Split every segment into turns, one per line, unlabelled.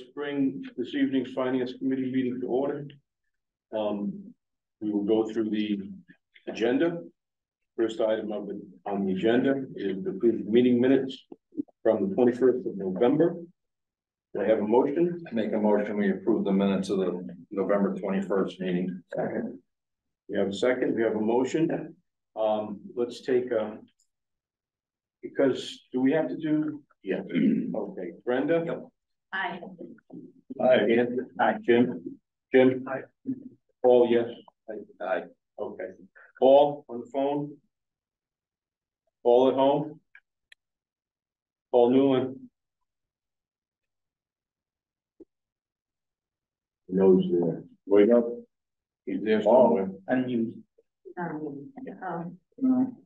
let's bring this evening's finance committee meeting to order. Um, we will go through the agenda. First item of the, on the agenda is the meeting minutes from the twenty-first of November. Do I have a motion?
I make a motion, we approve the minutes of the November twenty-first meeting. Second.
We have a second, we have a motion. Um, let's take a. Because, do we have to do? Yeah. Okay, Brenda?
Aye.
Hi, Anthony. Hi, Jim. Jim? Hi. Paul, yes. Aye. Aye. Okay. Paul on the phone? Paul at home? Paul Newland? Knows there. Wait up. He's there somewhere.
And you.
Um, um,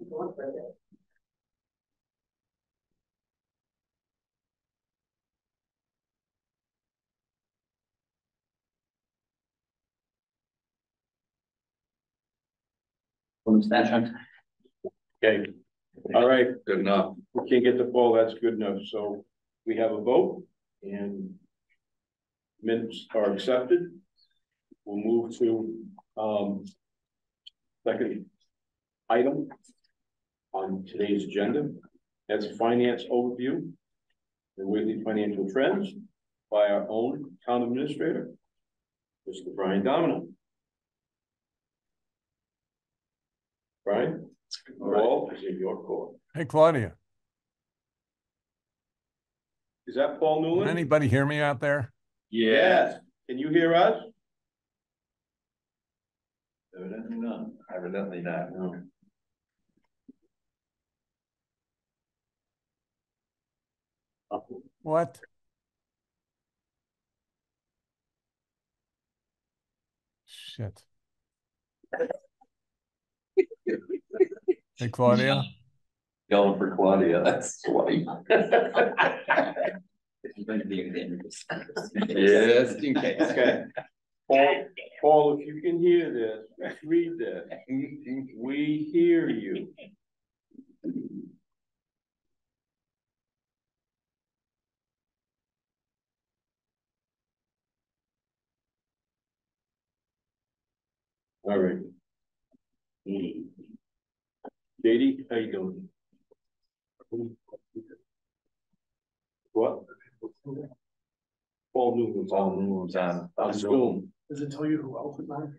No. Abstention.
Okay. All right,
Good enough.
we can't get the Paul, that's good enough, so we have a vote and. Minutes are accepted. We'll move to, um. Second. Item. On today's agenda, that's finance overview. The weekly financial trends by our own town administrator. Mr. Brian Domina. Brian, Paul is in your court.
Hey Claudia,
Is that Paul
can
Newland?
anybody hear me out there?
Yes. Can you hear us?
Evidently not. Evidently not.
No.
What? Shit. Hey Claudia,
Yelling for Claudia, that's why. Yes, in case.
Okay. Paul, Paul, if you can hear this, read this. We hear you. All right. Hmm. JD, how you doing? What? Paul Newman's
Paul
on,
Newland's on.
on Zoom.
Does it tell you who else is on?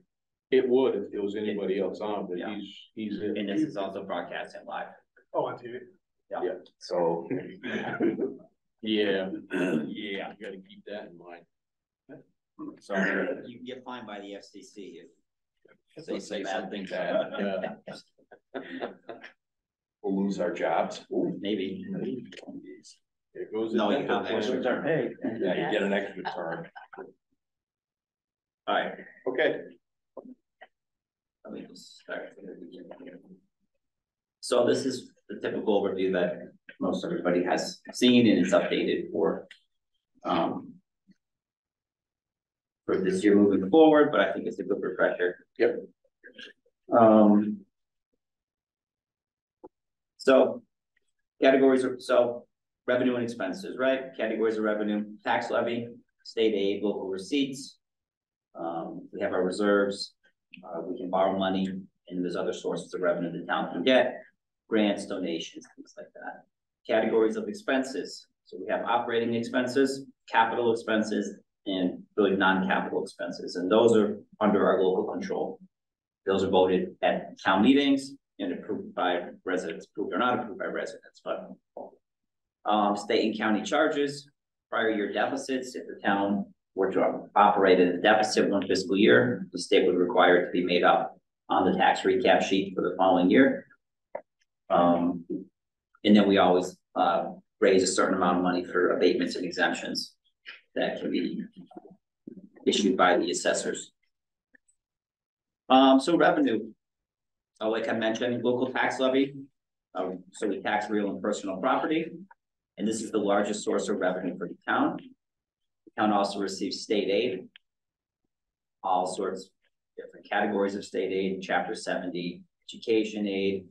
It would if there was anybody else on, but
Yeah.
he's, he's in.
And this is also broadcasting live.
Oh, on TV.
Yeah, So,
Yeah, yeah, you gotta keep that in mind.
so
You get fined by the FCC if
if they say
bad
something
things.
bad,
Yeah,
we'll lose our jobs.
maybe.
it goes.
No, you have extra term.
Hey, yeah, you get an extra term.
All right,
Okay,
let me just start. from the beginning here. So this is the typical overview that most everybody has seen and it's updated for. Um. For this year moving forward, but I think it's a good refresher.
Yep.
Um. So. Categories are, so revenue and expenses, right? Categories of revenue, tax levy, state aid, local receipts. Um, we have our reserves, uh, we can borrow money, and there's other sources of revenue the town can get. Grants, donations, things like that. Categories of expenses, so we have operating expenses, capital expenses, and really non-capital expenses, and those are under our local control. Those are voted at town meetings and approved by residents, approved or not approved by residents, but. Um, state and county charges, prior year deficits, if the town were to operate in a deficit one fiscal year, the state would require it to be made up on the tax recap sheet for the following year. Um, and then we always, uh, raise a certain amount of money for abatements and exemptions that can be issued by the assessors. Um, so revenue. Uh, like I mentioned, local tax levy. Um, so we tax real and personal property. And this is the largest source of revenue for the town. The town also receives state aid. All sorts, different categories of state aid, chapter seventy, education aid.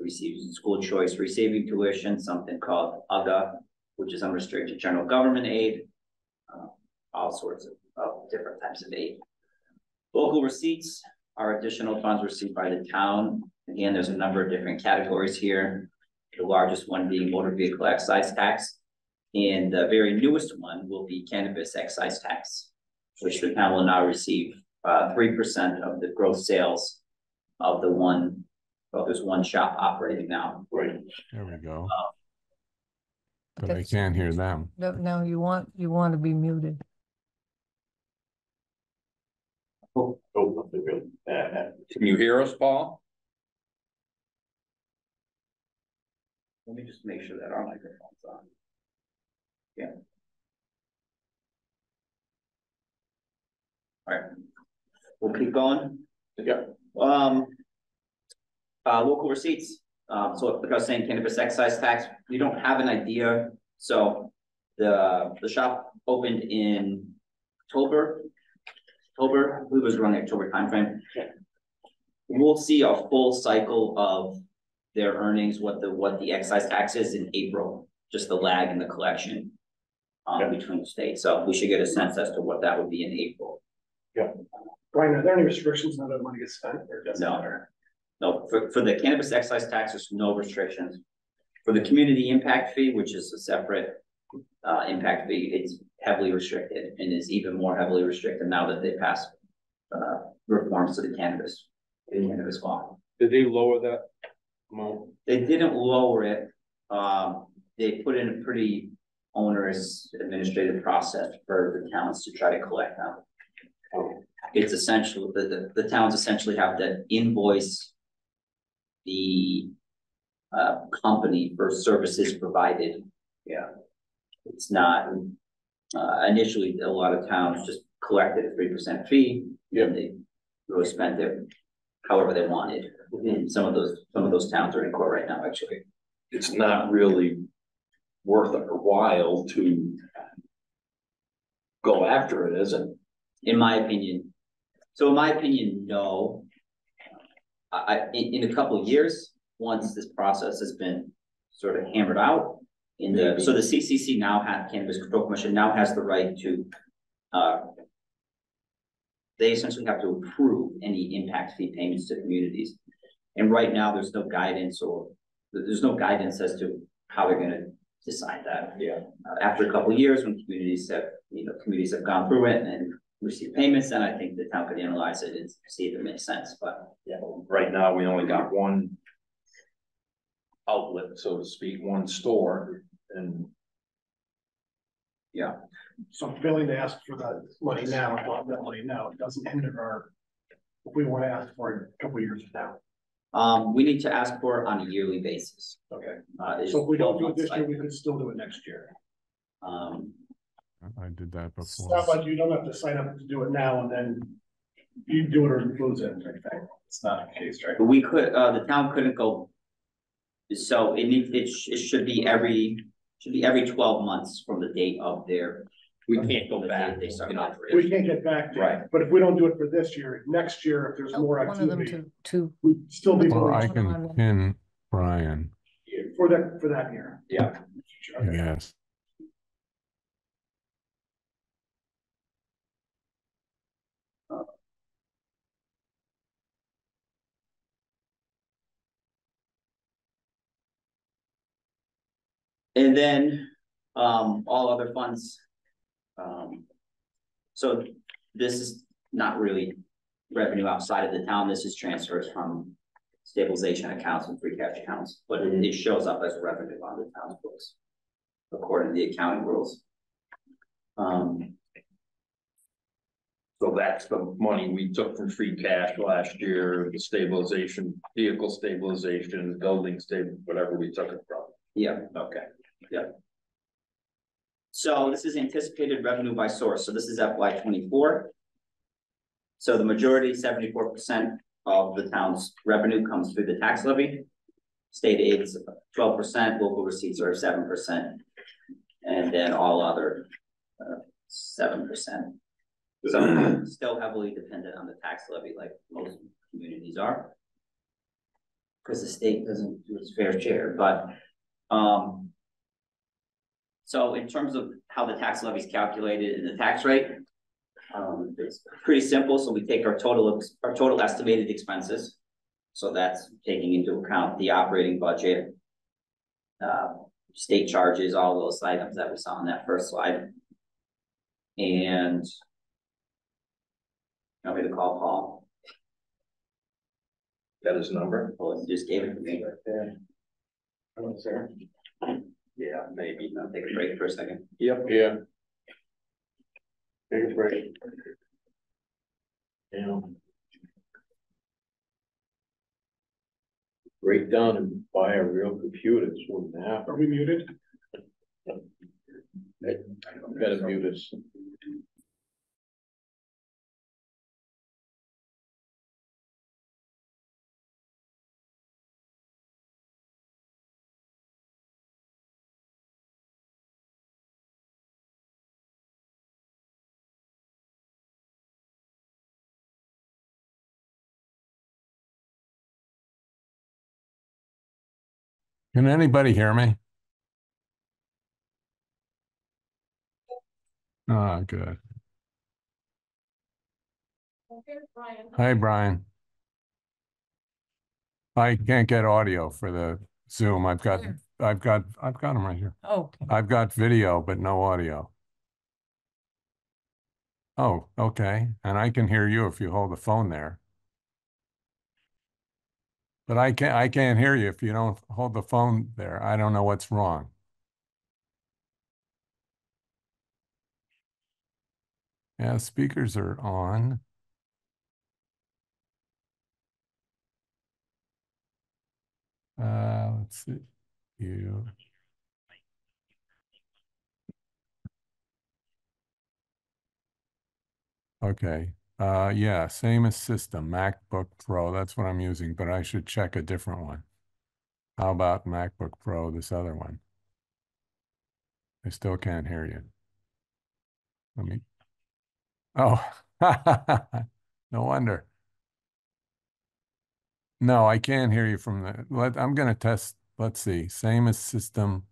Receives school choice receiving tuition, something called UGA, which is unrestricted general government aid. uh, all sorts of, of different types of aid. Local receipts are additional funds received by the town. Again, there's a number of different categories here. The largest one being motor vehicle excise tax. And the very newest one will be cannabis excise tax, which the town will now receive, uh, three percent of the gross sales of the one, well, there's one shop operating now.
Right.
There we go.
Uh,
But I can't hear them.
No, no, you want, you want to be muted.
Oh, nothing really. Uh,
Can you hear us, Paul?
Let me just make sure that our microphone's on. Yeah. All right, we'll keep going.
Yeah.
Um. Uh, local receipts, um, so like I was saying, cannabis excise tax, we don't have an idea, so. The, the shop opened in October. October, I believe it was around the October timeframe. We'll see a full cycle of their earnings, what the, what the excise tax is in April, just the lag in the collection. Um, between the states, so we should get a sense as to what that would be in April. Yeah.
Brian, are there any restrictions on how that money gets spent or does
No.
matter?
No, for, for the cannabis excise tax, there's no restrictions. For the community impact fee, which is a separate uh, impact fee, it's heavily restricted and is even more heavily restricted now that they passed uh, reforms to the cannabis, the cannabis law.
Did they lower that amount?
They didn't lower it, um, they put in a pretty onerous administrative process for the towns to try to collect them. It's essential, the, the, the towns essentially have to invoice the uh, company for services provided. Yeah. It's not, uh, initially, a lot of towns just collected a three percent fee.
Yeah.
And they really spent it however they wanted. And some of those, some of those towns are in court right now, actually.
It's not really worth our while to go after it, is it?
in my opinion. So in my opinion, no. I, I, in, in a couple of years, once this process has been sort of hammered out. In the, so the CCC now has, Cannabis Control Commission now has the right to, uh. They essentially have to approve any impact fee payments to communities. And right now, there's no guidance or, there's no guidance as to how they're gonna decide that.
Yeah.
Uh, after a couple years, when communities have, you know, communities have gone through it and receive payments, then I think the town could analyze it and see if it makes sense, but.
Yeah. Right now, we only got one outlet, so to speak, one store, and yeah.
So I'm failing to ask for that money now, and want that money now, it doesn't hinder our. If we want to ask for it a couple of years from now,
Um, we need to ask for it on a yearly basis.
okay,
Uh,
so if we don't do it this year, we
cycle.
could still do it next year.
Um,
I did that
It's
before.
not like you don't have to sign up to do it now and then you do it or lose it. It's not the case, right?
but we could, uh, the town couldn't go. So it needs, it, sh- it should be every, should be every twelve months from the date of their.
we can't go back,
They start
you know.
operating.
We can't get back there,
Right.
but if we don't do it for this year, next year, if there's more
One of them
activity,
to, to,
we'd still be
Well, I
willing
can pin Brian,
for that, for that year.
Yeah.
I guess.
And then, um, all other funds. Um. So this is not really revenue outside of the town, this is transfers from. Stabilization accounts and free cash accounts, but it, it shows up as revenue on the town's books. According to the accounting rules. Um,
So that's the money we took from free cash last year, the stabilization, vehicle stabilization, building stable, whatever we took it from.
yeah,
Okay.
So this is anticipated revenue by source, so this is FY twenty-four. So the majority, seventy-four percent of the town's revenue comes through the tax levy. State aids twelve percent, local receipts are seven percent. And then all other, uh, seven percent. So still heavily dependent on the tax levy like most communities are. Cause the state doesn't do its fair share, but, um. So in terms of how the tax levy is calculated in the tax rate. Um, it's pretty simple, so we take our total, our total estimated expenses. So that's taking into account the operating budget. Uh, state charges, all those items that we saw on that first slide. And. Want me to call Paul?
Got his number?
Well, he just gave it to me.
Hello, sir. Yeah, maybe.
I'll take a break for a second.
Yep.
Yeah. Take a break. Yeah. Break down and buy a real computer, this wouldn't happen.
Are we muted?
Gotta mute us.
Can anybody hear me? Ah, good. Hi, Brian. I can't get audio for the Zoom. I've got,
Where?
I've got, I've got them right here.
Okay.
I've got video, but no audio. Oh, okay. And I can hear you if you hold the phone there. But I can't, I can't hear you if you don't hold the phone there. I don't know what's wrong. Yeah, speakers are on. Uh, let's see, you. Okay, uh, yeah, same as system, MacBook Pro, that's what I'm using, but I should check a different one. How about MacBook Pro, this other one? I still can't hear you. Let me. Oh, no wonder. No, I can't hear you from the, let, I'm gonna test, let's see, same as system.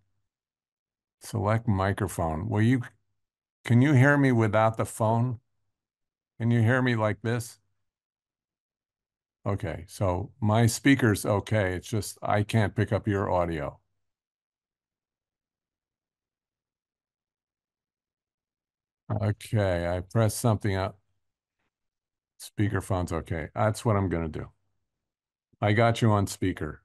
Select microphone. Will you, can you hear me without the phone? Can you hear me like this? Okay, so my speaker's okay, it's just I can't pick up your audio. Okay, I pressed something up. Speakerphone's okay, that's what I'm gonna do. I got you on speaker.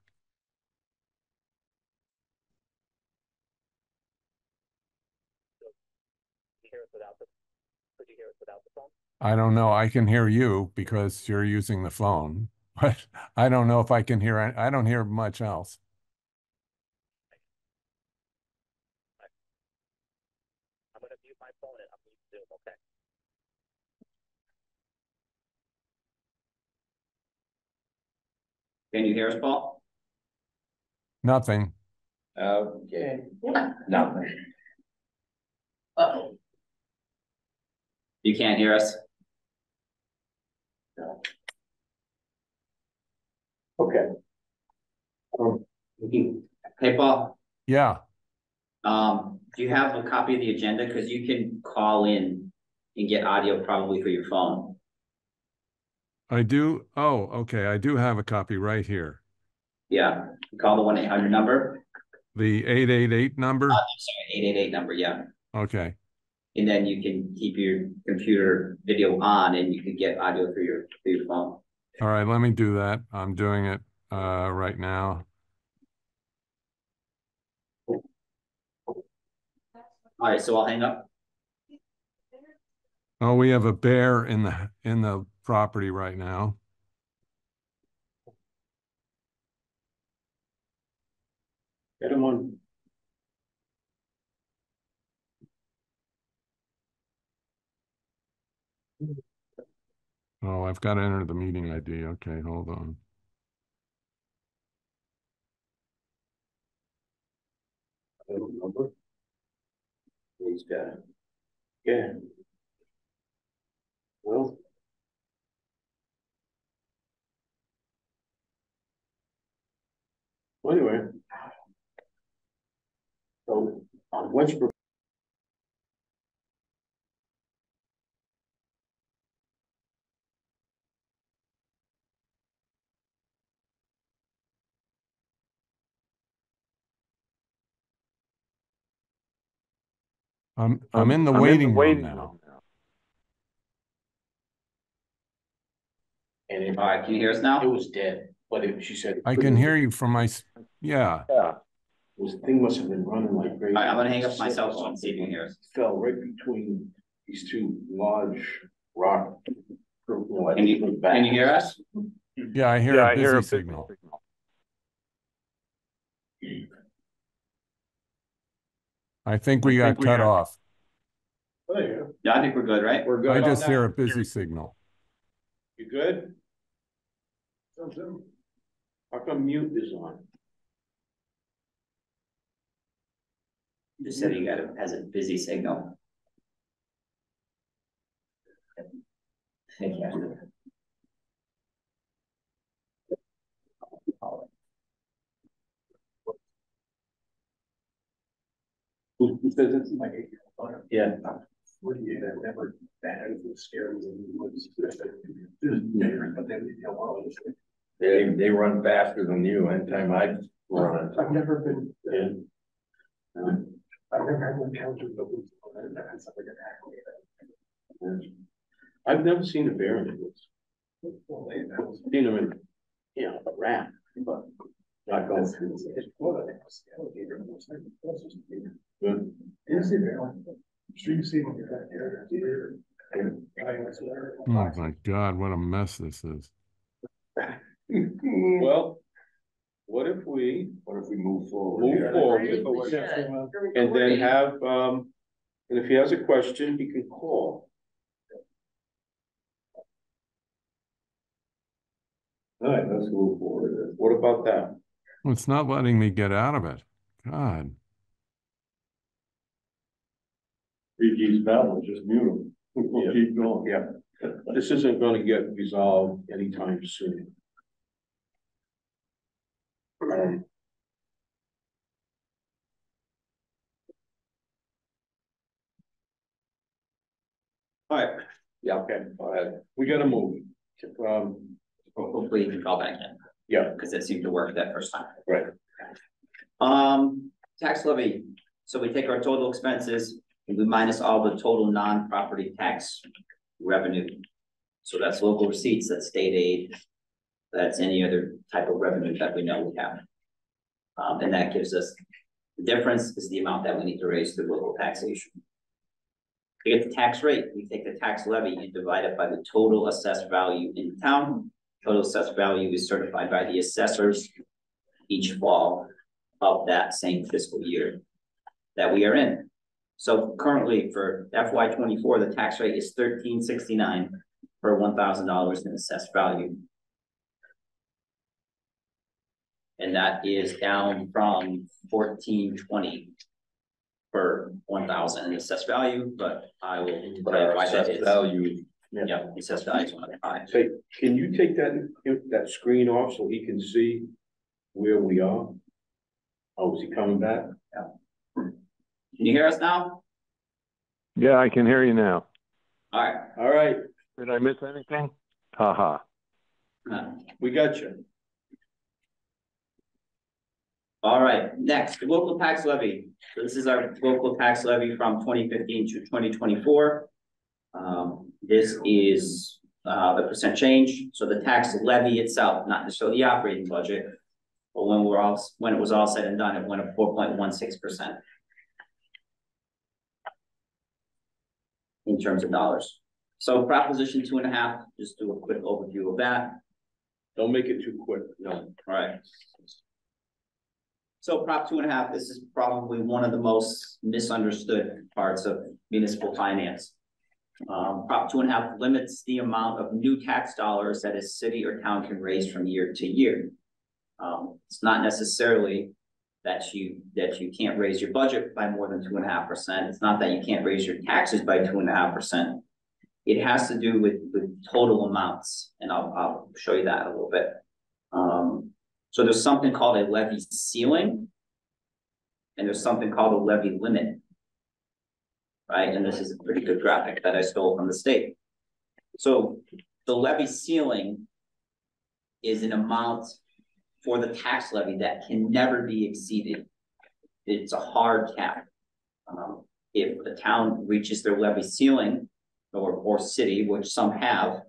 I don't know. I can hear you because you're using the phone, but I don't know if I can hear, I don't hear much else.
I'm gonna mute my phone and unmute Zoom, okay?
Can you hear us, Paul?
Nothing.
Okay. Nothing.
Uh-oh. You can't hear us?
Okay. Um,
Hey, Paul,
Yeah,
um, do you have a copy of the agenda? Cause you can call in and get audio probably for your phone.
I do. Oh, okay. I do have a copy right here.
Yeah, call the one eight hundred number,
The eight eight eight number.
sorry, eight eight eight number, yeah.
Okay,
And then you can keep your computer video on and you can get audio through your, through your phone.
all right, let me do that. I'm doing it uh right now.
All right, so I'll hang up.
Oh, we have a bear in the in the property right now.
Get him on.
Oh, I've got to enter the meeting ID. Okay, hold on.
I don't. He's got it. Yeah. Well. Well, Anyway. So, on Westbrook
I'm, I'm in the waiting room now.
And it,
All right, can you hear us now?
it was dead, but it, she said.
I can hear you from my, s- yeah,
This thing must have been running like crazy.
All right, I'm gonna hang up my cell phone, and see if you can hear us.
Fell right between these two large rock. you
Can you, can you hear us?
yeah, I hear a busy signal. I think we got cut off.
Oh, there you go.
Yeah, I think we're good, right?
We're good.
I
on
just
that?
hear a busy signal.
You good?
Sounds.
How come mute is on?
The city got a, has a busy signal. Thank you.
Who, who says it's my? Yeah.
Forty-eight, I never, that was scary. when you was- But then, you know, well, it's-
They, they run faster than you anytime I run.
I've never been,
Yeah.
Um, I've never had one encounter, but we, that's something that happened.
I've never seen a bear in the woods.
Well, they-
Seen them in, you know, a rat, but not going through.
It's one of them, it's the alligator, it's like- it's just-
Good.
Is it really? Sure you see when you're back there, deer, and coyotes there.
Oh my God, what a mess this is.
Well, what if we
What if we move forward?
move forward
Yeah.
and then have, um, and if he has a question, he can call. All right, let's move forward. What about that?
It's not letting me get out of it. God,
Reggie's balance, just mute him. We'll keep going. Yeah, this isn't gonna get resolved anytime soon. Um,
All right,
Yeah, okay, all right, we gotta move. Um,
hopefully you can call back in.
Yeah.
Because it seemed to work that first time.
Right.
Um, tax levy, so we take our total expenses, and we minus all the total non-property tax revenue. So that's local receipts, that's state aid, that's any other type of revenue that we know we have. Um, and that gives us, the difference is the amount that we need to raise through local taxation. To get the tax rate, we take the tax levy and divide it by the total assessed value in town. Total assessed value is certified by the assessors each fall of that same fiscal year that we are in. So currently for FY twenty-four, the tax rate is thirteen sixty-nine per one thousand dollars in assessed value. And that is down from fourteen twenty per one thousand in assessed value, but I will.
But our assessed value,
Yeah, assessed value is one of five.
say, can you take that, that screen off so he can see where we are? Oh, is he coming back?
Can you hear us now?
Yeah, I can hear you now.
All right.
All right,
Did I miss anything? Haha.
Uh,
we got you.
All right, next, the local tax levy. So this is our local tax levy from twenty fifteen to twenty twenty-four. Um, this is, uh, the percent change, so the tax levy itself, not necessarily the operating budget. But when we're all, when it was all said and done, it went up four point one six percent. In terms of dollars. So proposition two and a half, just do a quick overview of that.
Don't make it too quick, no.
All right. So Prop two and a half, this is probably one of the most misunderstood parts of municipal finance. Um, Prop two and a half limits the amount of new tax dollars that a city or town can raise from year to year. Um, it's not necessarily that you, that you can't raise your budget by more than two and a half percent. It's not that you can't raise your taxes by two and a half percent. It has to do with, with total amounts, and I'll, I'll show you that a little bit. Um, so there's something called a levy ceiling. And there's something called a levy limit. Right, and this is a pretty good graphic that I stole from the state. So the levy ceiling. Is an amount for the tax levy that can never be exceeded. It's a hard cap. Um, if the town reaches their levy ceiling or, or city, which some have,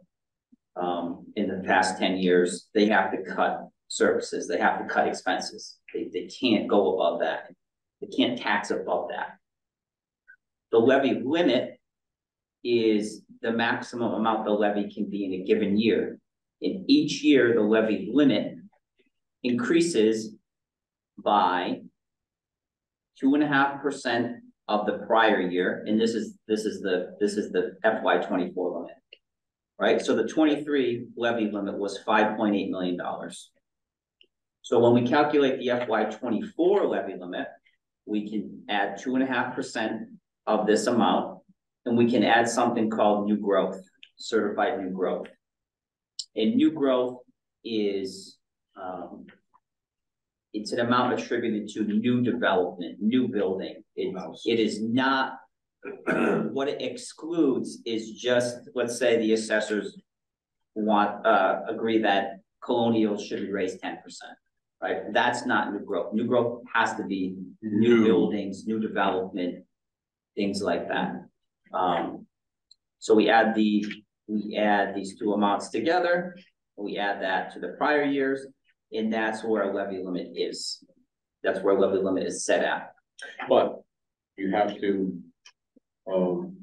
um, in the past ten years, they have to cut services, they have to cut expenses. They, they can't go above that. They can't tax above that. The levy limit is the maximum amount the levy can be in a given year. In each year, the levy limit increases by two and a half percent of the prior year, and this is, this is the, this is the FY twenty-four limit. Right, so the twenty-three levy limit was five point eight million dollars. So when we calculate the FY twenty-four levy limit, we can add two and a half percent of this amount. And we can add something called new growth, certified new growth. And new growth is, um. It's an amount attributed to new development, new building. It, it is not. What it excludes is just, let's say the assessors. Want, uh, agree that colonial should be raised ten percent, right? That's not new growth. New growth has to be new buildings, new development. Things like that. Um, so we add the, we add these two amounts together. We add that to the prior years, and that's where our levy limit is. That's where levy limit is set at.
But you have to, um.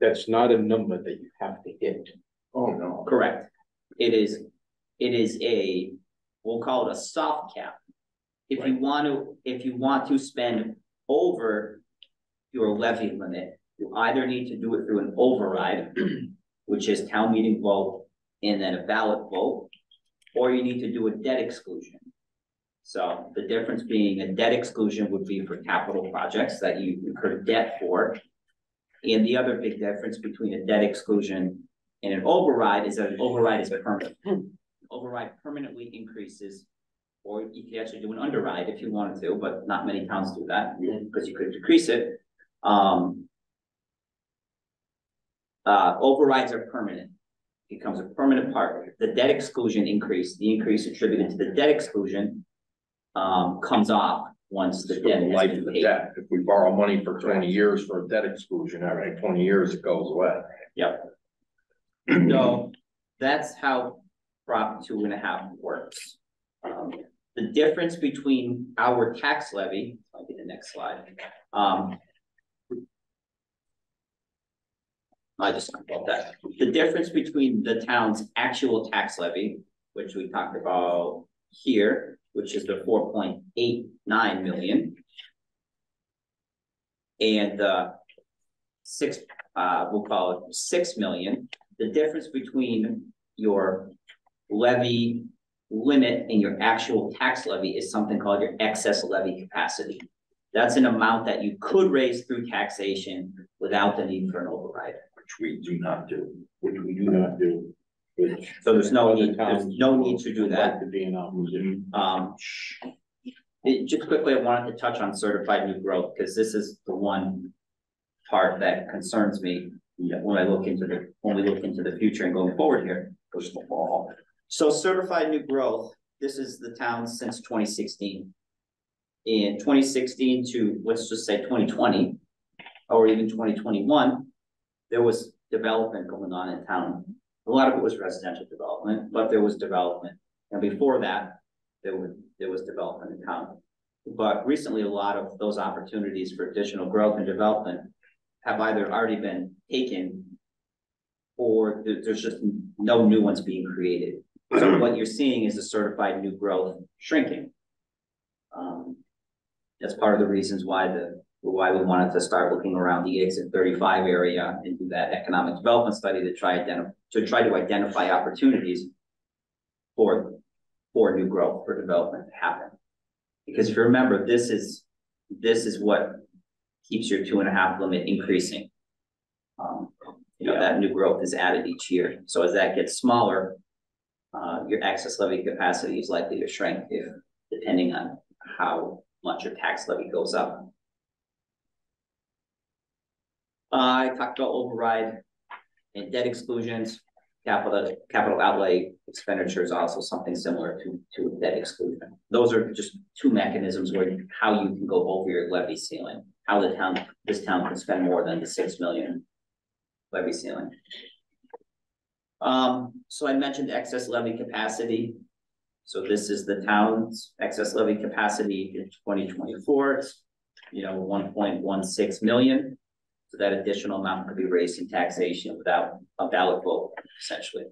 That's not a number that you have to hit.
Oh, no.
Correct. It is, it is a, we'll call it a soft cap. If you want to, if you want to spend over your levy limit, you either need to do it through an override, which is town meeting vote and then a ballot vote, or you need to do a debt exclusion. So the difference being a debt exclusion would be for capital projects that you incur debt for. And the other big difference between a debt exclusion and an override is that an override is permanent. Hmm. Override permanently increases, or you could actually do an underride if you wanted to, but not many towns do that, because you could decrease it. Um. Uh, overrides are permanent, becomes a permanent part. The debt exclusion increase, the increase attributed to the debt exclusion. Um, comes off once the
The
debt has
life
been
of the
paid.
debt, if we borrow money for twenty years for a debt exclusion, after twenty years, it goes away. Yep.
So that's how Prop two and a half works. Um, the difference between our tax levy, I'll get the next slide, um. I just about that. The difference between the town's actual tax levy, which we talked about here, which is the four point eight nine million. And the six, uh, we'll call it six million, the difference between your levy limit in your actual tax levy is something called your excess levy capacity. That's an amount that you could raise through taxation without the need for an override.
Which we do not do.
Which we do not do. which
So there's no need- there's no need to do
like
that.
To be in opposition.
Um. it- just quickly, I wanted to touch on certified new growth, because this is the one part that concerns me. When I look into the, when we look into the future and going forward here, goes the fall. So certified new growth, this is the town since twenty sixteen. In twenty sixteen to, let's just say twenty twenty, or even twenty twenty-one. There was development going on in town. A lot of it was residential development, but there was development. And before that, there was, there was development in town. But recently, a lot of those opportunities for additional growth and development have either already been taken or there's just no new ones being created. So what you're seeing is a certified new growth shrinking. Um, that's part of the reasons why the, why we wanted to start looking around the exit thirty-five area and do that economic development study to try identify, to try to identify opportunities for, for new growth, for development to happen. Because if you remember, this is, this is what keeps your two and a half limit increasing. Um, you know, that new growth is added each year, so as that gets smaller. Uh, your excess levy capacity is likely to shrink if, depending on how much your tax levy goes up. Uh, I talked about override and debt exclusions. capital, capital outlay expenditure is also something similar to, to debt exclusion. Those are just two mechanisms where, how you can go over your levy ceiling, how the town, this town can spend more than the six million levy ceiling. Um, so I mentioned excess levy capacity. So this is the town's excess levy capacity in twenty twenty-four, It's, you know, one point one six million. So that additional amount could be raised in taxation without a ballot vote, essentially.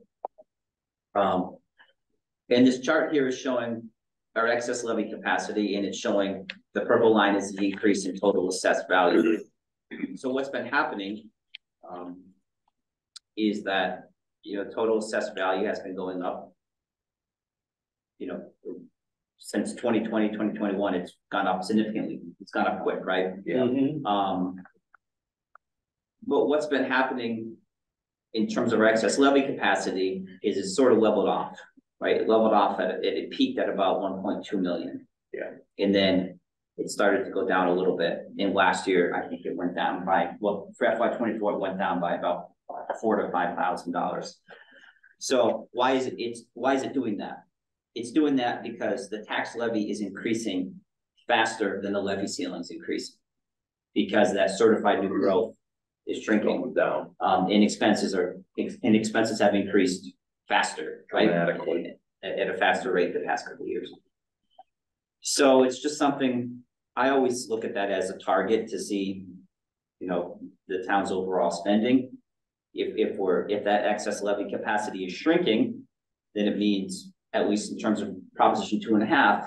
Um, and this chart here is showing our excess levy capacity, and it's showing the purple line is the increase in total assessed value. So what's been happening, um, is that, you know, total assessed value has been going up. You know, since 2020, 2021, it's gone up significantly. It's gone up quick, right?
Mhm.
Um. But what's been happening in terms of our excess levy capacity is it's sort of leveled off, right? It leveled off at, it it peaked at about one point two million.
Yeah.
And then it started to go down a little bit. And last year, I think it went down by, well, for FY twenty-four, it went down by about four to five thousand dollars. So why is it, it's, why is it doing that? It's doing that because the tax levy is increasing faster than the levy ceiling's increasing. Because that certified new growth is shrinking.
down.
Um, and expenses are, and expenses have increased faster, right?
Dramatically.
At, at a faster rate the past couple of years. So it's just something, I always look at that as a target to see, you know, the town's overall spending. If, if we're, if that excess levy capacity is shrinking, then it means, at least in terms of proposition two and a half,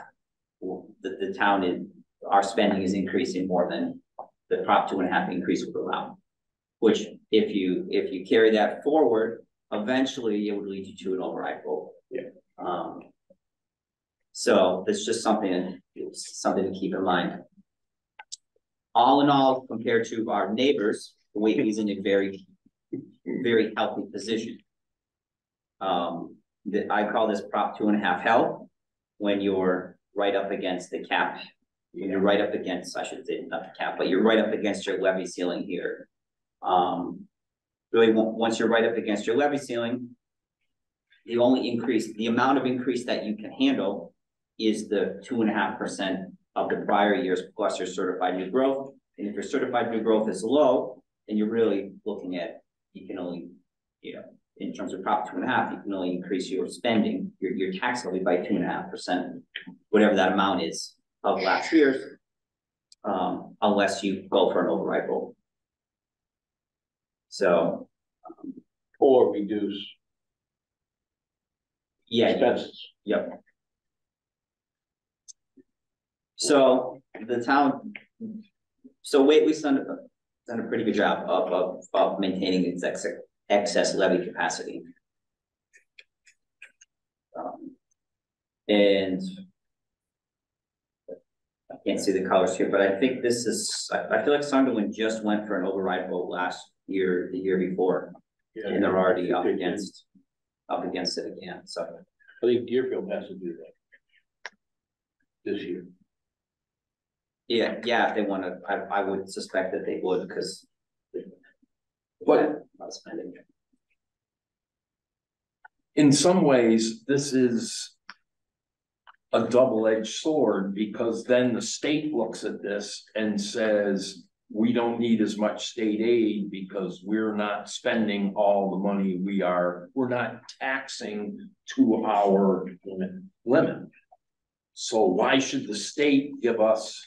well, the, the town is, our spending is increasing more than the prop two and a half increase would allow. Which, if you, if you carry that forward, eventually it would lead you to an override vote.
Yeah.
Um. So that's just something, something to keep in mind. All in all, compared to our neighbors, Whately's in a very, very healthy position. Um, that I call this prop two and a half hell, when you're right up against the cap. When you're right up against, I should say, not the cap, but you're right up against your levy ceiling here. Um, really, once you're right up against your levy ceiling. The only increase, the amount of increase that you can handle is the two and a half percent of the prior years plus your certified new growth. And if your certified new growth is low, then you're really looking at, you can only, you know, in terms of prop two and a half, you can only increase your spending, your, your tax levy by two and a half percent, whatever that amount is of last year's. Um, unless you go for an override vote. So,
Or reduce
yeah,
expenses.
Yep. So the town, so Whately's done, a- done a pretty good job of, of, of maintaining its ex- excess levy capacity. Um, And I can't see the colors here, but I think this is, I, I feel like Sunderland just went for an override vote last year, the year before, and they're already up against, up against it again, so.
I think Deerfield has to do that. This year.
Yeah, yeah, if they wanna, I, I would suspect that they would, because.
But-
Not spending.
in some ways, this is. A double-edged sword, because then the state looks at this and says, we don't need as much state aid because we're not spending all the money we are, we're not taxing to our limit, limit. So why should the state give us?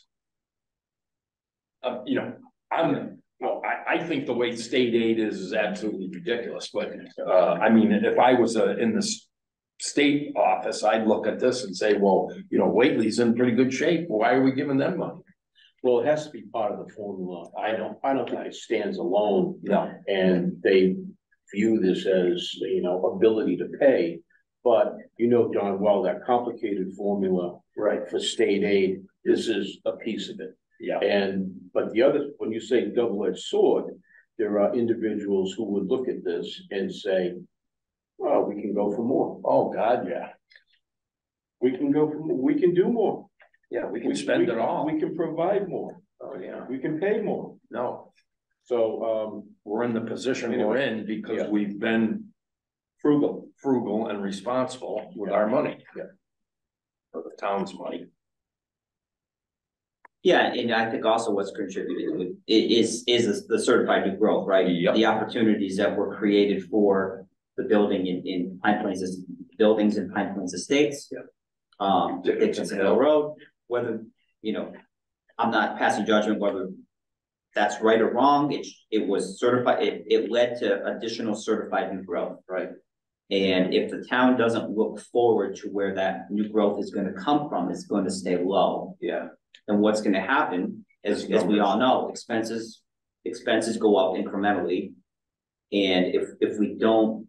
Uh, you know, I'm, well, I, I think the way state aid is is absolutely ridiculous, but, uh, I mean, if I was, uh, in this. State office, I'd look at this and say, well, you know, Whately's in pretty good shape, why are we giving them money?
Well, it has to be part of the formula. I don't, I don't think it stands alone.
No.
And they view this as, you know, ability to pay. But you know, John, well, that complicated formula
Right.
for state aid, this is a piece of it.
Yeah.
And, but the other, when you say double-edged sword, there are individuals who would look at this and say, well, we can go for more.
Oh, God, yeah,
We can go for, more. we can do more.
yeah, we can spend it all,
We can provide more.
oh, yeah,
We can pay more.
no,
So, um,
we're in the position we're in because
Yeah.
we've been.
frugal.
frugal and responsible with our money. For the town's money.
Yeah, and I think also what's contributed to it i- is, is the certified new growth, right?
Yep.
The opportunities that were created for the building in, in Pine Plains, buildings in Pine Plains Estates.
Yep.
Um, Dickinson Hill Road, whether, you know, I'm not passing judgment whether that's right or wrong, it, it was certified, it, it led to additional certified new growth.
Right.
And if the town doesn't look forward to where that new growth is gonna come from, it's going to stay low.
Yeah.
And what's gonna happen, as, as we all know, expenses, expenses go up incrementally. And if, if we don't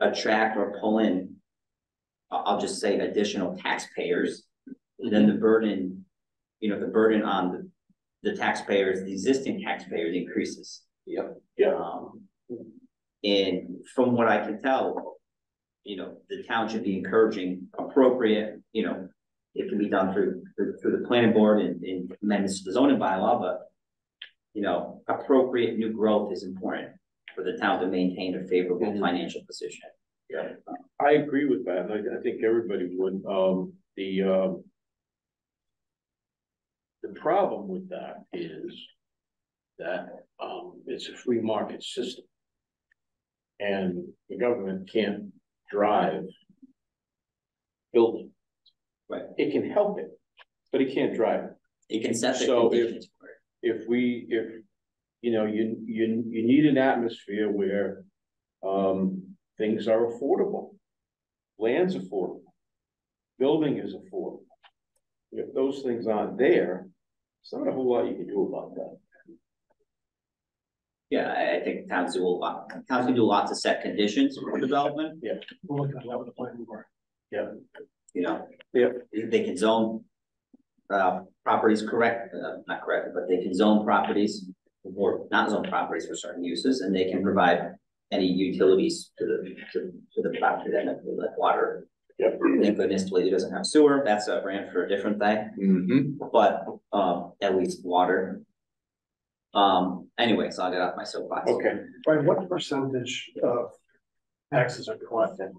attract or pull in, I- I'll just say additional taxpayers, then the burden, you know, the burden on the, the taxpayers, the existing taxpayers increases.
Yep.
Yeah.
Um, and from what I can tell, you know, the town should be encouraging appropriate, you know, it can be done through, through, through the planning board and, and amendments to the zoning bylaw, but you know, appropriate new growth is important for the town to maintain a favorable
Mhm.
financial position.
Yeah, I agree with that, I, I think everybody would, um, the, um. The problem with that is that, um, it's a free market system. And the government can't drive building.
Right.
It can help it, but it can't drive it.
It can set the
So if-
conditions for it.
if we, if, you know, you, you, you need an atmosphere where, um, things are affordable. Land's affordable. Building is affordable. If those things aren't there, there's not a whole lot you can do about that.
Yeah, I, I think towns do a lot, towns can do a lot to set conditions for development,
We'll look at that with the planning board.
you know.
Yeah.
They can zone. Uh, properties correct, uh, not correct, but they can zone properties. Or not zone properties for certain uses, and they can provide any utilities to the, to, to the property that, like water.
Yep.
Thank goodness Toledo doesn't have sewer, that's a brand for a different thing.
Mm-hmm.
but, um, at least water. Um, anyway, so I'll get off my soapbox.
Okay,
Brian, what percentage of taxes are collected?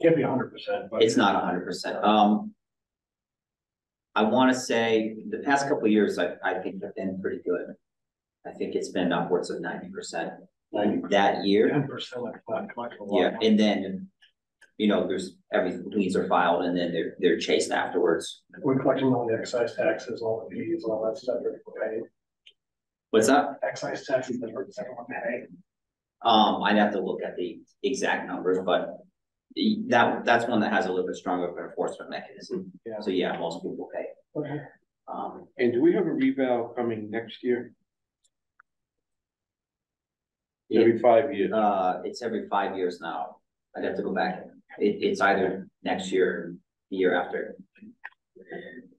Can't be hundred percent, but.
It's not hundred percent, um. I wanna say, the past couple of years, I, I think have been pretty good. I think it's been upwards of ninety percent that year,
Ten percent of not collectible.
yeah, and then. You know, there's, every, liens are filed and then they're, they're chased afterwards.
We're collecting all the excise taxes, all the fees, all that stuff, we're paying.
What's up?
excise taxes that we're everyone paying.
Um, I'd have to look at the exact numbers, but. That, that's one that has a little bit stronger enforcement mechanism.
Yeah.
So yeah, most people pay.
Okay.
Um,
and do we have a reval coming next year? Every five years,
uh, it's every five years now. I'd have to go back. It, it's either next year, or the year after.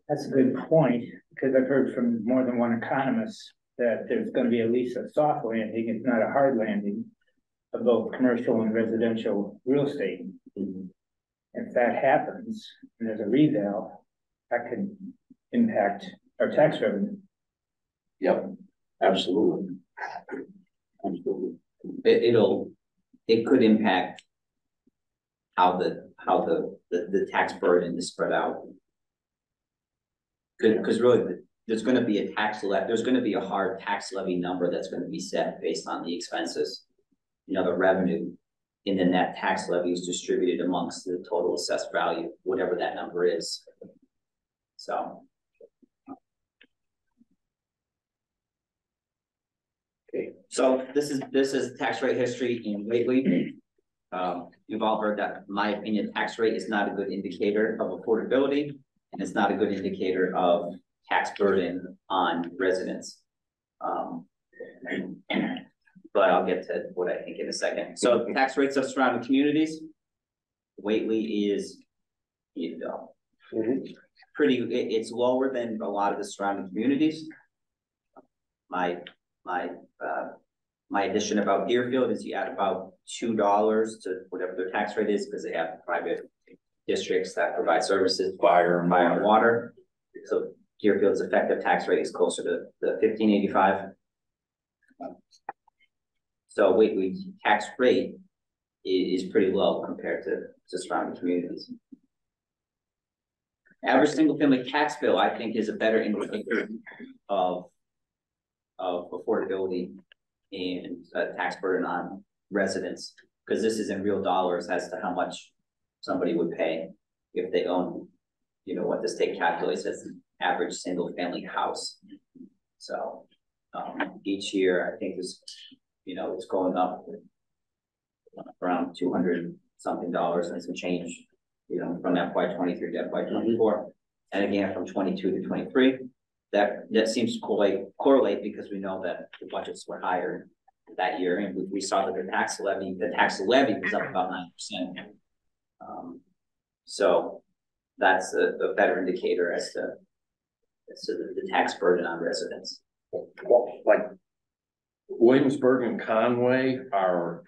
That's a good point, because I've heard from more than one economist that there's gonna be at least a soft landing, if not a hard landing. Of both commercial and residential real estate. Mm-hmm. If that happens, and there's a reval, that could impact our tax revenue.
yep, absolutely. Absolutely.
It, it'll, it could impact. How the, how the, the, the tax burden is spread out. Because really, the- there's gonna be a tax le, there's gonna be a hard tax levy number that's gonna be set based on the expenses. You know, the revenue, and then that tax levy is distributed amongst the total assessed value, whatever that number is. So. Okay, so this is, this is tax rate history in Whately. Um, you've all heard that, my opinion, tax rate is not a good indicator of affordability. And it's not a good indicator of tax burden on residents. Um. But I'll get to what I think in a second. So tax rates of surrounding communities. Whately is, you know, pretty, it, it's lower than a lot of the surrounding communities. My, my, uh, my addition about Deerfield is you add about two dollars to whatever their tax rate is, because they have private districts that provide services,
Fire and
fire water. So Deerfield's effective tax rate is closer to the fifteen eighty-five. So Whately's tax rate is, pretty low compared to, to surrounding communities. Average single-family tax bill, I think, is a better indicator of, of affordability and uh, tax burden on residents, because this is in real dollars as to how much somebody would pay if they own, you know, what the state calculates as average single-family house. So, um, each year, I think is, you know, it's going up around two hundred something dollars and some change, you know, from FY twenty-three to FY twenty-four. And again, from twenty-two to twenty-three, that, that seems to correlate, correlate because we know that the budgets were higher that year, and we, we saw that the tax levy, the tax levy was up about nine percent. Um, so that's a, a better indicator as to, as to the, the tax burden on residents.
Well, like Williamsburg and Conway are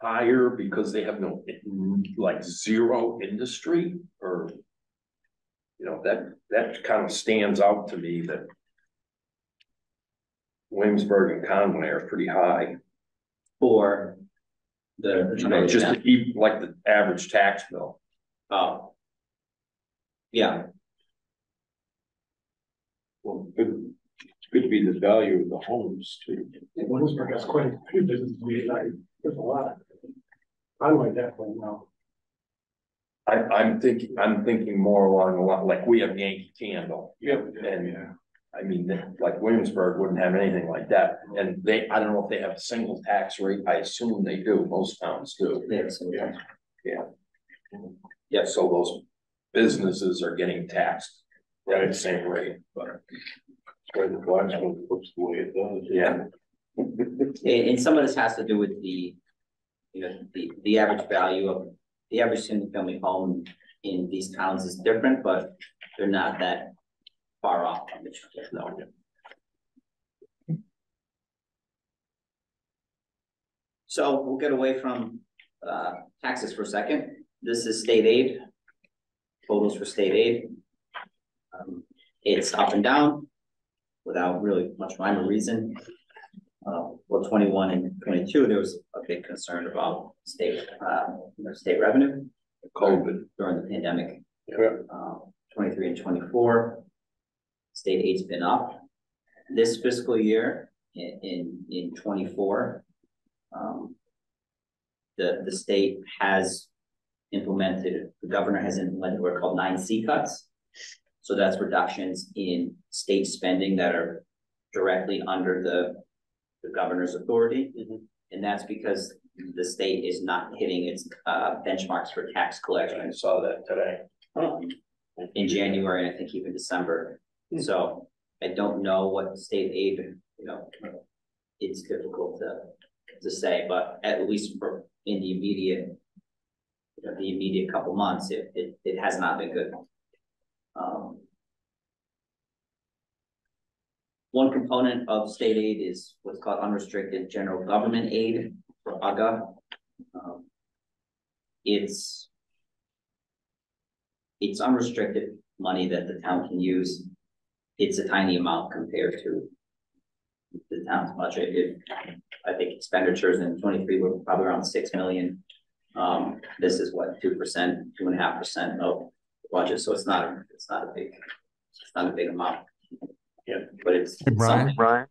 higher because they have no, like, zero industry or you know, that, that kind of stands out to me that Williamsburg and Conway are pretty high,
For the.
you know, just to keep like the average tax bill.
Oh. Yeah,
Well, could, could be the value of the homes too.
Williamsburg has quite a few businesses, we, like, there's a lot. Conway definitely, no.
I, I'm thinking, I'm thinking more along the line, like we have Yankee Candle.
Yep.
And I mean, like Williamsburg wouldn't have anything like that. And they, I don't know if they have a single tax rate. I assume they do. Most towns do.
yeah, so
Yeah.
Yeah.
So those businesses are getting taxed at the same rate, but
The Blacksburg looks the way it does.
yeah.
And, and some of this has to do with the, you know, the, the average value of, the average single family home in these towns is different, but they're not that far off from each other. No. So we'll get away from, uh, taxes for a second. This is state aid. Totals for state aid. Um, it's up and down without really much rhyme or reason. Uh, well, twenty-one and twenty-two, there was a big concern about state, uh, state revenue
COVID.
during the pandemic.
Yeah.
Uh, twenty-three and twenty-four. State aid's been up. This fiscal year, in, in, in twenty-four. Um. The, the state has implemented, the governor has implemented what are called nine C cuts. So that's reductions in state spending that are directly under the, the governor's authority. And that's because the state is not hitting its, uh, benchmarks for tax collection
I saw that today.
in January, and I think even December. So I don't know what state aid, you know, it's difficult to, to say, but at least for in the immediate, you know, the immediate couple months, it, it, it has not been good. Um, One component of state aid is what's called unrestricted general government aid, or UGA. Um, It's it's unrestricted money that the town can use. It's a tiny amount compared to the town's budget. It, I think expenditures in twenty-three were probably around six million. Um, this is what, two percent, two and a half percent of the budget, so it's not, it's not a big, it's not a big amount. Yeah, but it's.
Hey, Brian?
something.
Brian?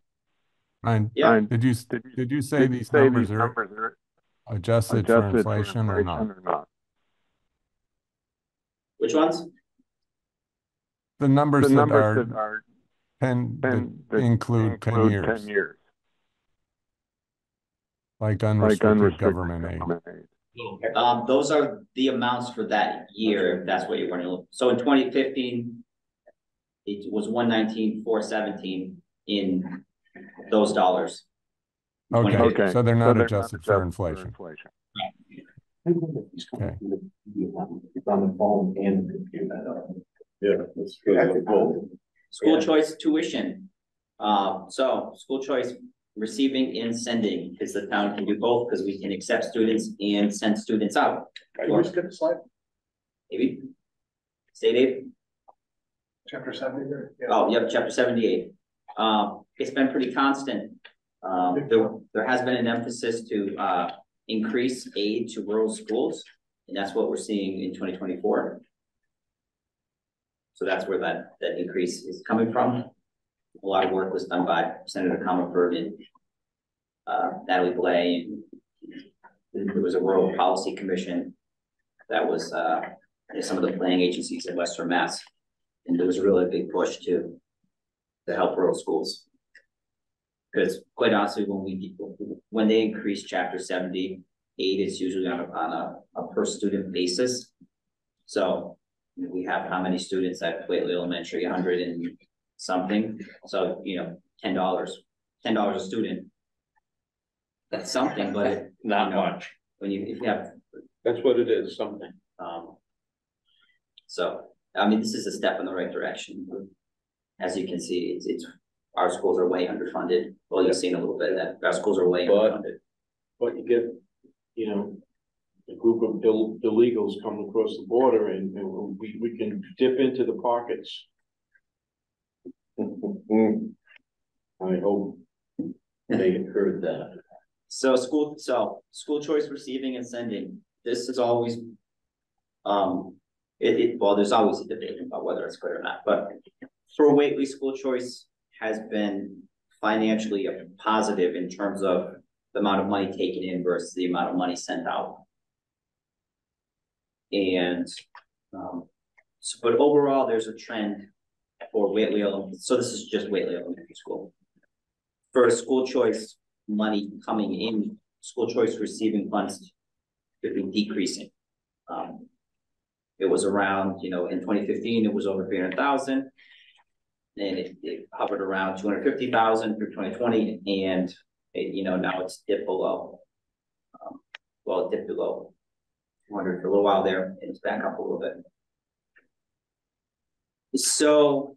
Ryan,
Yeah.
Brian,
did you,
did you-
did you say
did you
these numbers are
numbers are
adjusted for
adjusted
inflation or not?
or not?
Which ones?
The numbers
The
that
numbers that
are
are
ten, that
ten, that
include ten years,
ten years,
like
like
unrestricted
unrestricted
government aid.
aid.
Um, those are the amounts for that year, if that's what you're wanting to look, so in twenty fifteen. It was one nineteen, four seventeen in those dollars.
Okay,
Okay,
so they're
so
not
they're
adjusted for inflation.
inflation.
Okay.
It's on the phone and the computer. Yeah, that's good.
School choice tuition. Uh, so school choice receiving and sending, because the town can do both, because we can accept students and send students out.
Can we skip a slide,
Maybe. State aid,
chapter seventy there? Yeah.
oh, yep, chapter seventy aid. Um, it's been pretty constant. Um, there, there has been an emphasis to, uh, increase aid to rural schools, and that's what we're seeing in twenty twenty-four. So that's where that, that increase is coming from. A lot of work was done by Senator Comerford and uh, Natalie Blais. There was a rural policy commission that was, uh, some of the planning agencies in Western Mass. And there was a really big push to, to help rural schools. Because quite honestly, when we, when they increase chapter seventy, aid is usually on a, on a, a per student basis. So we have how many students at Whately Elementary, hundred and something, so, you know, ten dollars, ten dollars a student. That's something, but it-
Not
No.
much.
when you, if you have
That's what it is, something.
um. So, I mean, this is a step in the right direction. As you can see, it's, it's, our schools are way underfunded. Well, you've seen a little bit of that. Our schools are way
But-
underfunded.
But you get, you know, a group of ill- illegals coming across the border and, and we, we can dip into the pockets. I hope they heard that.
So school, so school choice receiving and sending, this is always. Um, it, it, well, there's always a debate about whether it's good or not, but for Whately, school choice has been financially a positive in terms of the amount of money taken in versus the amount of money sent out. And, um, so, but overall, there's a trend for Ele- so this is just Whately Elementary School. For school choice money coming in, school choice receiving funds could be decreasing. It was around, you know, in twenty fifteen, it was over three hundred thousand. And it, it hovered around two hundred fifty thousand through twenty twenty, and it, you know, now it's dipped below. Um, Well, it dipped below two hundred for a little while there, and it's back up a little bit. So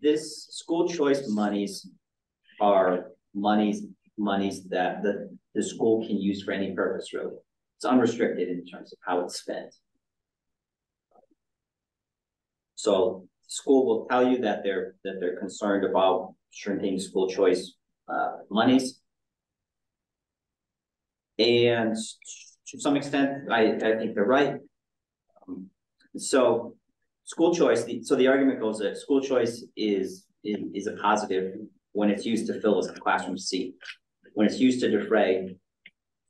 this school choice monies are monies, monies that the, the school can use for any purpose, really. It's unrestricted in terms of how it's spent. So school will tell you that they're, that they're concerned about shrinking school choice, uh, monies. And to some extent, I, I think they're right. Um, So, school choice, the- so the argument goes that school choice is, is, is a positive when it's used to fill a classroom seat. When it's used to defray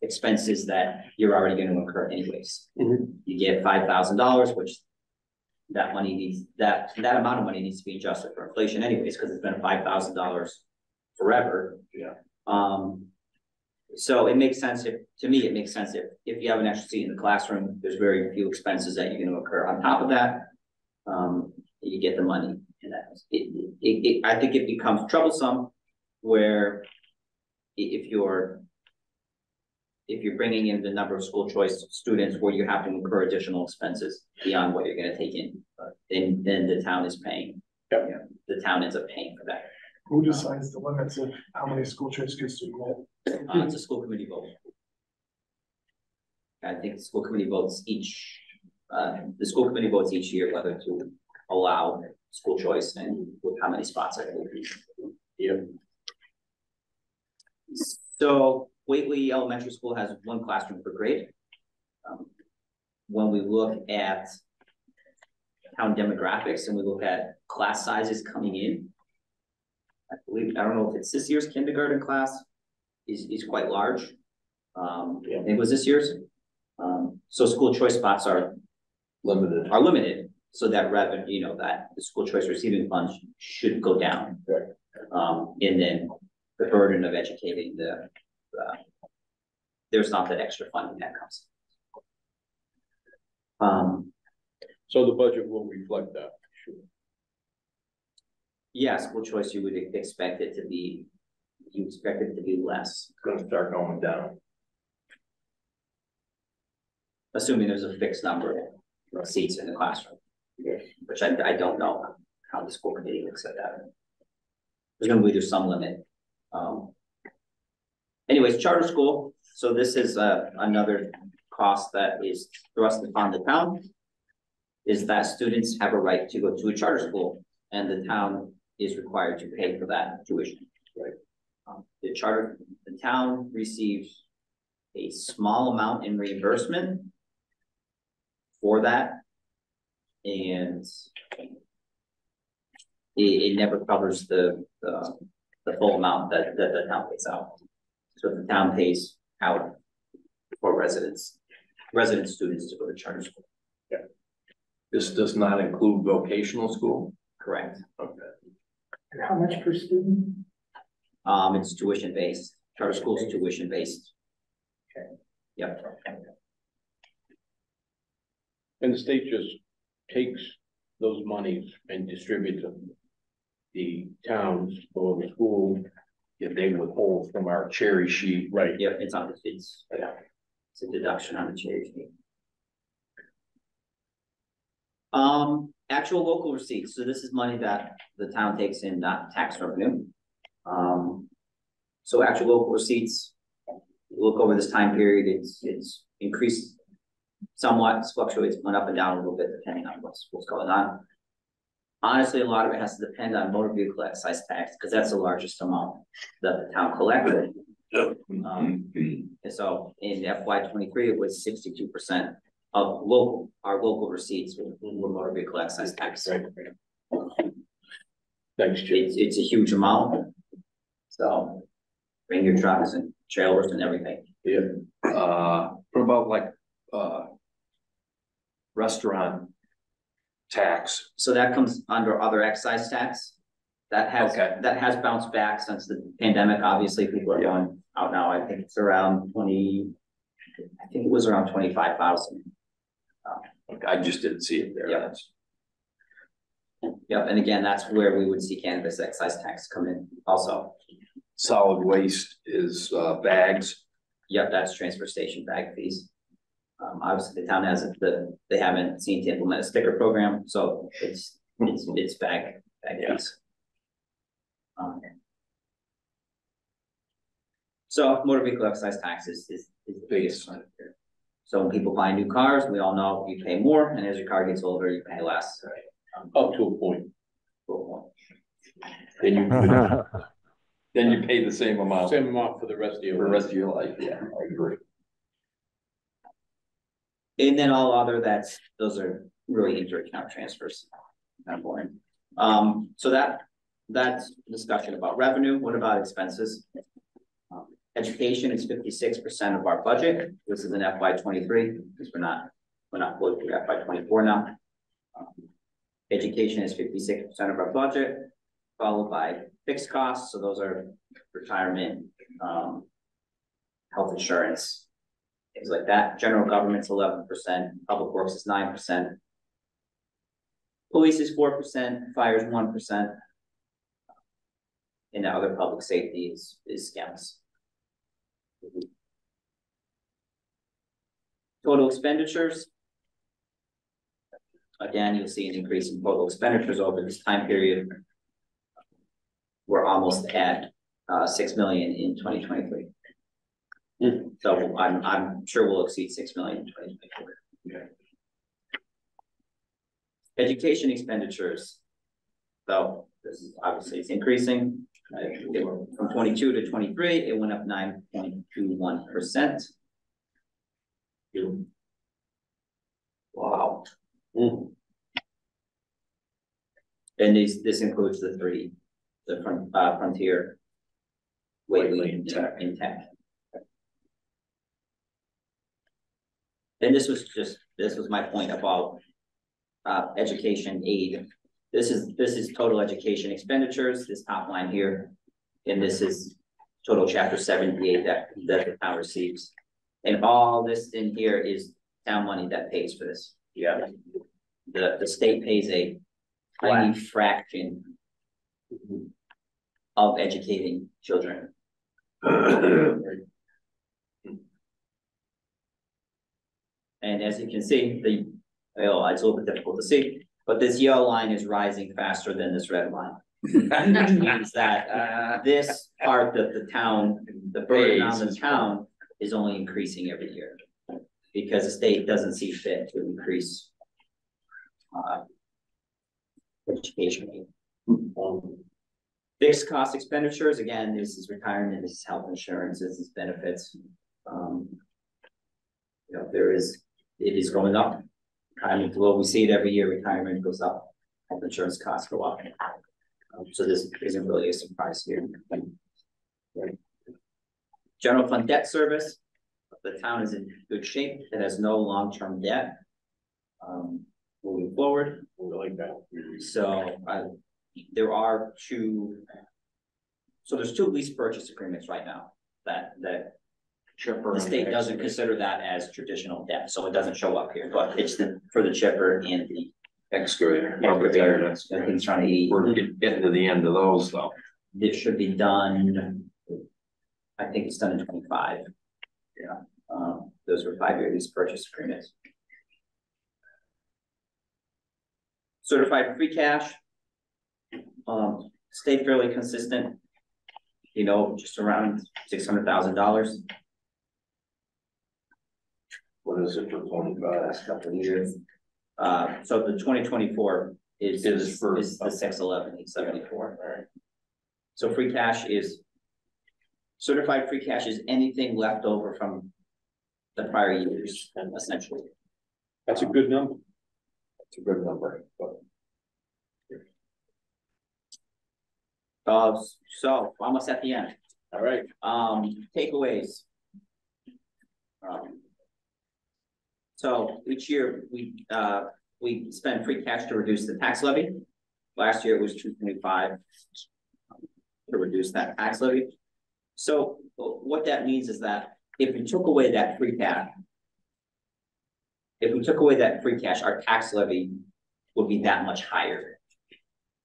expenses that you're already gonna incur anyways.
Mhm.
You get five thousand dollars, which that money needs, that, that amount of money needs to be adjusted for inflation anyways, because it's been five thousand dollars forever.
Yeah.
Um, so it makes sense if, to me, it makes sense if, if you have an extra seat in the classroom, there's very few expenses that you're gonna occur. On top of that, um, you get the money in that. It, it, it, I think it becomes troublesome where i- if you're if you're bringing in the number of school choice students where you have to incur additional expenses beyond what you're gonna take in, then, then the town is paying.
Yep.
You know, The town ends up paying for that.
Who decides the limits of how many school choice kids to admit?
Uh, it's a school committee vote. I think the school committee votes each, uh, the school committee votes each year whether to allow school choice and with how many spots are.
Yeah.
So Whately Elementary School has one classroom per grade. Um, When we look at town demographics and we look at class sizes coming in. I believe, I don't know if it's this year's kindergarten class is, is quite large. Um,
Yeah.
it was this year's. Um, so school choice spots are,
Limited.
are limited, so that revenue, you know, that the school choice receiving funds should go down.
Right.
Um, and then the burden of educating the, uh, there's not that extra funding that comes. Um,
So the budget will reflect that, sure.
yeah, school choice, you would expect it to be, you expect it to be less, It's
Gonna start going down.
assuming there's a fixed number of seats in the classroom.
Yeah.
Which I, I don't know how the school committee looks at that. There's going Presumably there's some limit, um. Anyways, charter school, so this is, uh, another cost that is thrust upon the town. Is that students have a right to go to a charter school, and the town is required to pay for that tuition.
Right.
Um, the charter, the town receives a small amount in reimbursement for that. And it, it never covers the, the, the full amount that, that the town pays out. So the town pays out for residents, resident students to go to charter school, Yeah.
This does not include vocational school?
correct?
Okay.
And How much per student?
Um, it's tuition based, charter schools tuition based.
Okay.
Yep,
And the state just takes those monies and distributes them. The towns or the school,
Yeah, they withhold from our cherry sheet.
right,
yep, it's on, it's, yeah, it's a deduction on the cherry sheet. Um, actual local receipts, so this is money that the town takes in, not tax revenue. Um, so actual local receipts, look over this time period, it's, it's increased somewhat, fluctuates, went up and down a little bit depending on what's, what's going on. Honestly, a lot of it has to depend on motor vehicle excise tax, because that's the largest amount that the town collected. Um, and so in FY twenty-three, it was sixty-two percent of local, our local receipts were were motor vehicle excise tax.
Right. thanks, Jim.
It's, it's a huge amount. So bring your trucks and trailers and everything.
Yeah,
Uh, what about like, uh, restaurant tax?
So that comes under other excise tax. That has,
Okay.
that has bounced back since the pandemic. Obviously, people are going out now. I think it's around twenty. I think it was around twenty-five thousand.
Okay, I just didn't see it there.
Yeah.
That's-
Yep, and again, that's where we would see cannabis excise tax come in also.
Solid waste is, uh, bags.
Yep, that's transfer station bag fees. Um, obviously, the town hasn't, the, they haven't seen to implement a sticker program, so it's, it's, it's bag, bag
Yeah.
fees. Um, So motor vehicle excise tax is, is, is the biggest one here. So when people buy new cars, we all know you pay more, and as your car gets older, you pay less.
up to a point.
Then you, then you pay the same amount
Same amount for the rest of
for
your.
the rest of your life. Yeah, I agree.
And then all other, that's, those are really inter-account transfers. Not boring. Um, so that, that's discussion about revenue. What about expenses? Um, Education is fifty-six percent of our budget. This is an FY twenty-three, because we're not, we're not going through FY twenty-four now. Um, Education is fifty-six percent of our budget, followed by fixed costs, so those are retirement, um, health insurance, things like that. General government's eleven percent, public works is nine percent. Police is four percent, fire is one percent. And the other public safety is, is scams. Total expenditures. Again, you'll see an increase in total expenditures over this time period. We're almost at, uh, six million in twenty-three. So I'm, I'm sure we'll exceed six million in twenty twenty-four.
Okay.
Education expenditures. So this is obviously it's increasing. It From twenty-two to twenty-three, it went up nine point two one percent. Wow.
Mm.
And these, this includes the three, the front, uh, Frontier. Whately and Tech. In Tech. And this was just, this was my point about. Uh, education aid. This is, this is total education expenditures, this top line here. And this is total chapter seventy aid that, that the town receives. And all this in here is town money that pays for this.
Yeah.
The, the state pays a tiny fraction. Of educating children. And as you can see, the, well, it's a little bit difficult to see, but this yellow line is rising faster than this red line. Which means that
Uh,
this part of the town, the burden on the town is only increasing every year. Because the state doesn't see fit to increase. uh, Education. Um, Fixed cost expenditures, again, this is retirement, this is health insurance, this is benefits. Um, You know, there is, it is going up. I mean, well, we see it every year, retirement goes up, health insurance costs go up. Um, So this isn't really a surprise here. General fund debt service, the town is in good shape, it has no long-term debt. Um, moving forward,
like
so, uh, there are two. So there's two lease purchase agreements right now that, that
Chipper.
the state doesn't consider that as traditional debt, so it doesn't show up here, but it's the, for the chipper and the.
Excavator.
Excavator, that's, I think trying to eat.
We're get- getting to the end of those though.
This should be done. I think it's done in twenty-five. Yeah, um, those were five-year lease purchase agreements. Certified free cash. Um, stayed fairly consistent. You know, just around six hundred thousand dollars
What is it for twenty-five?
last couple of years. Uh, so the twenty twenty-four is,
Is
is
for-
is the six eleven, eight seventy-four. So free cash is. Certified free cash is anything left over from the prior years, essentially.
That's a good number.
It's a good number, but.
Uh, so almost at the end.
All right.
Um, takeaways. Um, So each year, we, uh, we spend free cash to reduce the tax levy. Last year it was two twenty-five. To reduce that tax levy. So what that means is that if we took away that free cash. If we took away that free cash, our tax levy would be that much higher.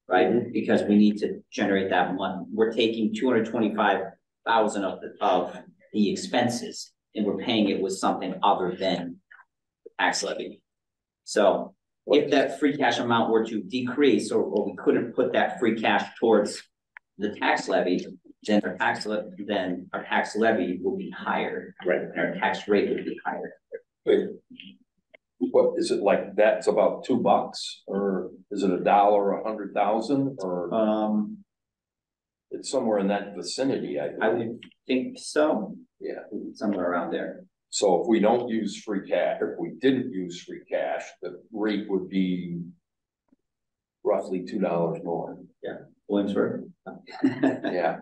Right, because we need to generate that money. We're taking two hundred twenty-five thousand of the, of the expenses. And we're paying it with something other than tax levy. So if that free cash amount were to decrease, or, or we couldn't put that free cash towards the tax levy, then our tax le- then our tax levy will be higher.
Right.
and Our tax rate would be higher.
Wait, what, is it like, that's about two bucks, or is it a dollar, a hundred thousand, or
Um,
it's somewhere in that vicinity, I
I
think.
would think so.
Yeah.
Somewhere around there.
So if we don't use free cash, if we didn't use free cash, the rate would be roughly two dollars more.
Yeah, Williamsburg.
Yeah,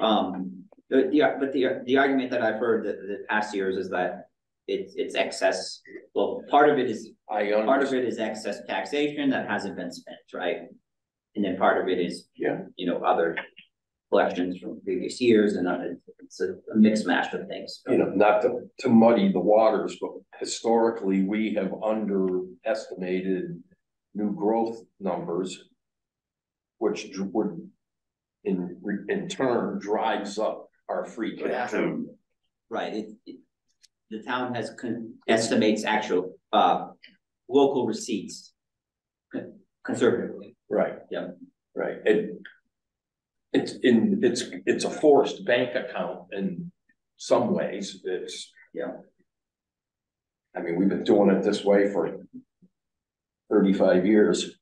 Um, the, the, but the, the argument that I've heard that the past years is that it's, it's excess, well, part of it is,
I
part of it is excess taxation that hasn't been spent, right? And then part of it is.
Yeah.
You know, other collections from previous years and uh, it's a a mixed match of things.
you know, not to, to muddy the waters, but historically, we have underestimated new growth numbers. Which dr- would, in, in turn, drives up our free cash.
Right, it, it, the town has con- estimates actual, uh, local receipts. Conservatively,
Right.
Yeah.
Right, it. It's in, it's, it's a forced bank account in some ways, it's.
Yeah.
I mean, we've been doing it this way for thirty-five years.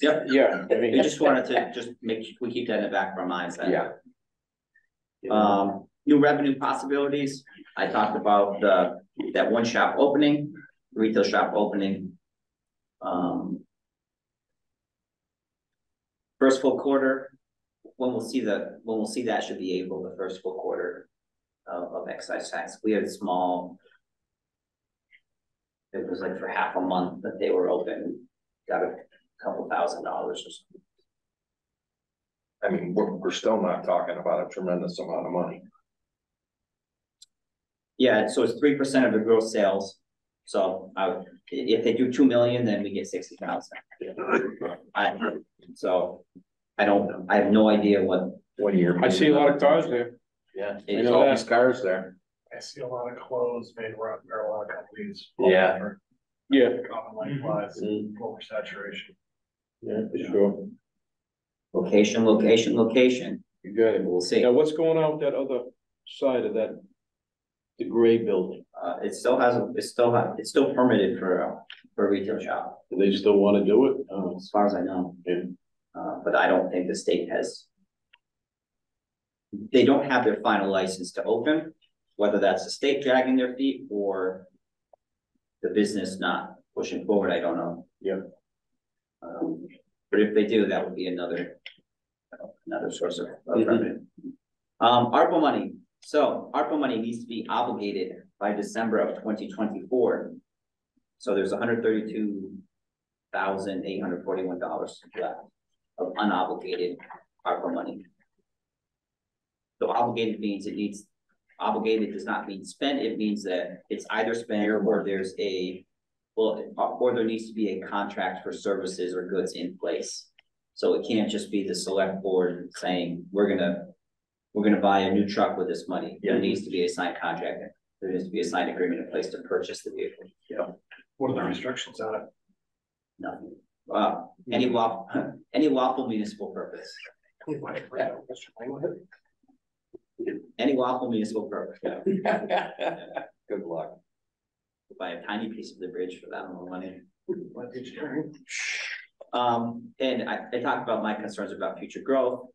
yep,
Yeah, I
I
mean.
just wanted to just make, we keep that in the back of our minds that.
Yeah,
Um, new revenue possibilities, I talked about the, that one shop opening, retail shop opening. Um. First full quarter, when we'll see the, when we'll see that should be able the first full quarter of, of excise tax, we had a small. It was like for half a month that they were open, got a couple thousand dollars or something.
I mean, we're, we're still not talking about a tremendous amount of money.
Yeah, so it's three percent of the gross sales. So I, i- if they do two million, then we get sixty thousand. I, so I don't, I have no idea what.
One year.
I see a lot of cars there.
Yeah,
I
there's
know
all
that.
these cars there.
I see a lot of clothes made around marijuana companies.
Yeah.
Yeah.
Common life lies,
Mm.
oversaturation.
Yeah, for sure.
Location, location, location,
You got it.
we'll see.
Now, what's going on with that other side of that? The gray building?
Uh, it still has, a- it's still, ha- it's still permitted for, a for a retail shop,
Do they still wanna do it? Oh,
as far as I know.
Yeah.
Uh, but I don't think the state has. They don't have their final license to open, whether that's the state dragging their feet or the business not pushing forward, I don't know.
Yeah.
Um, but if they do, that would be another, another source of of
Mhm.
revenue. Um, ARPA money, so ARPA money needs to be obligated by December of twenty twenty-four. So there's hundred thirty-two thousand eight hundred forty-one dollars left of unobligated ARPA money. So obligated means it needs, obligated does not mean spent, it means that it's either spent or there's a. Well, or there needs to be a contract for services or goods in place. So it can't just be the select board saying, we're gonna. We're gonna buy a new truck with this money, there needs to be a signed contract, there needs to be a signed agreement in place to purchase the vehicle. Yeah.
What are the restrictions on it?
Nothing. Uh, any law, any lawful municipal purpose, any lawful municipal purpose, yeah.
Good luck.
buy a tiny piece of the bridge for that amount of money. Um, and I, I talked about my concerns about future growth.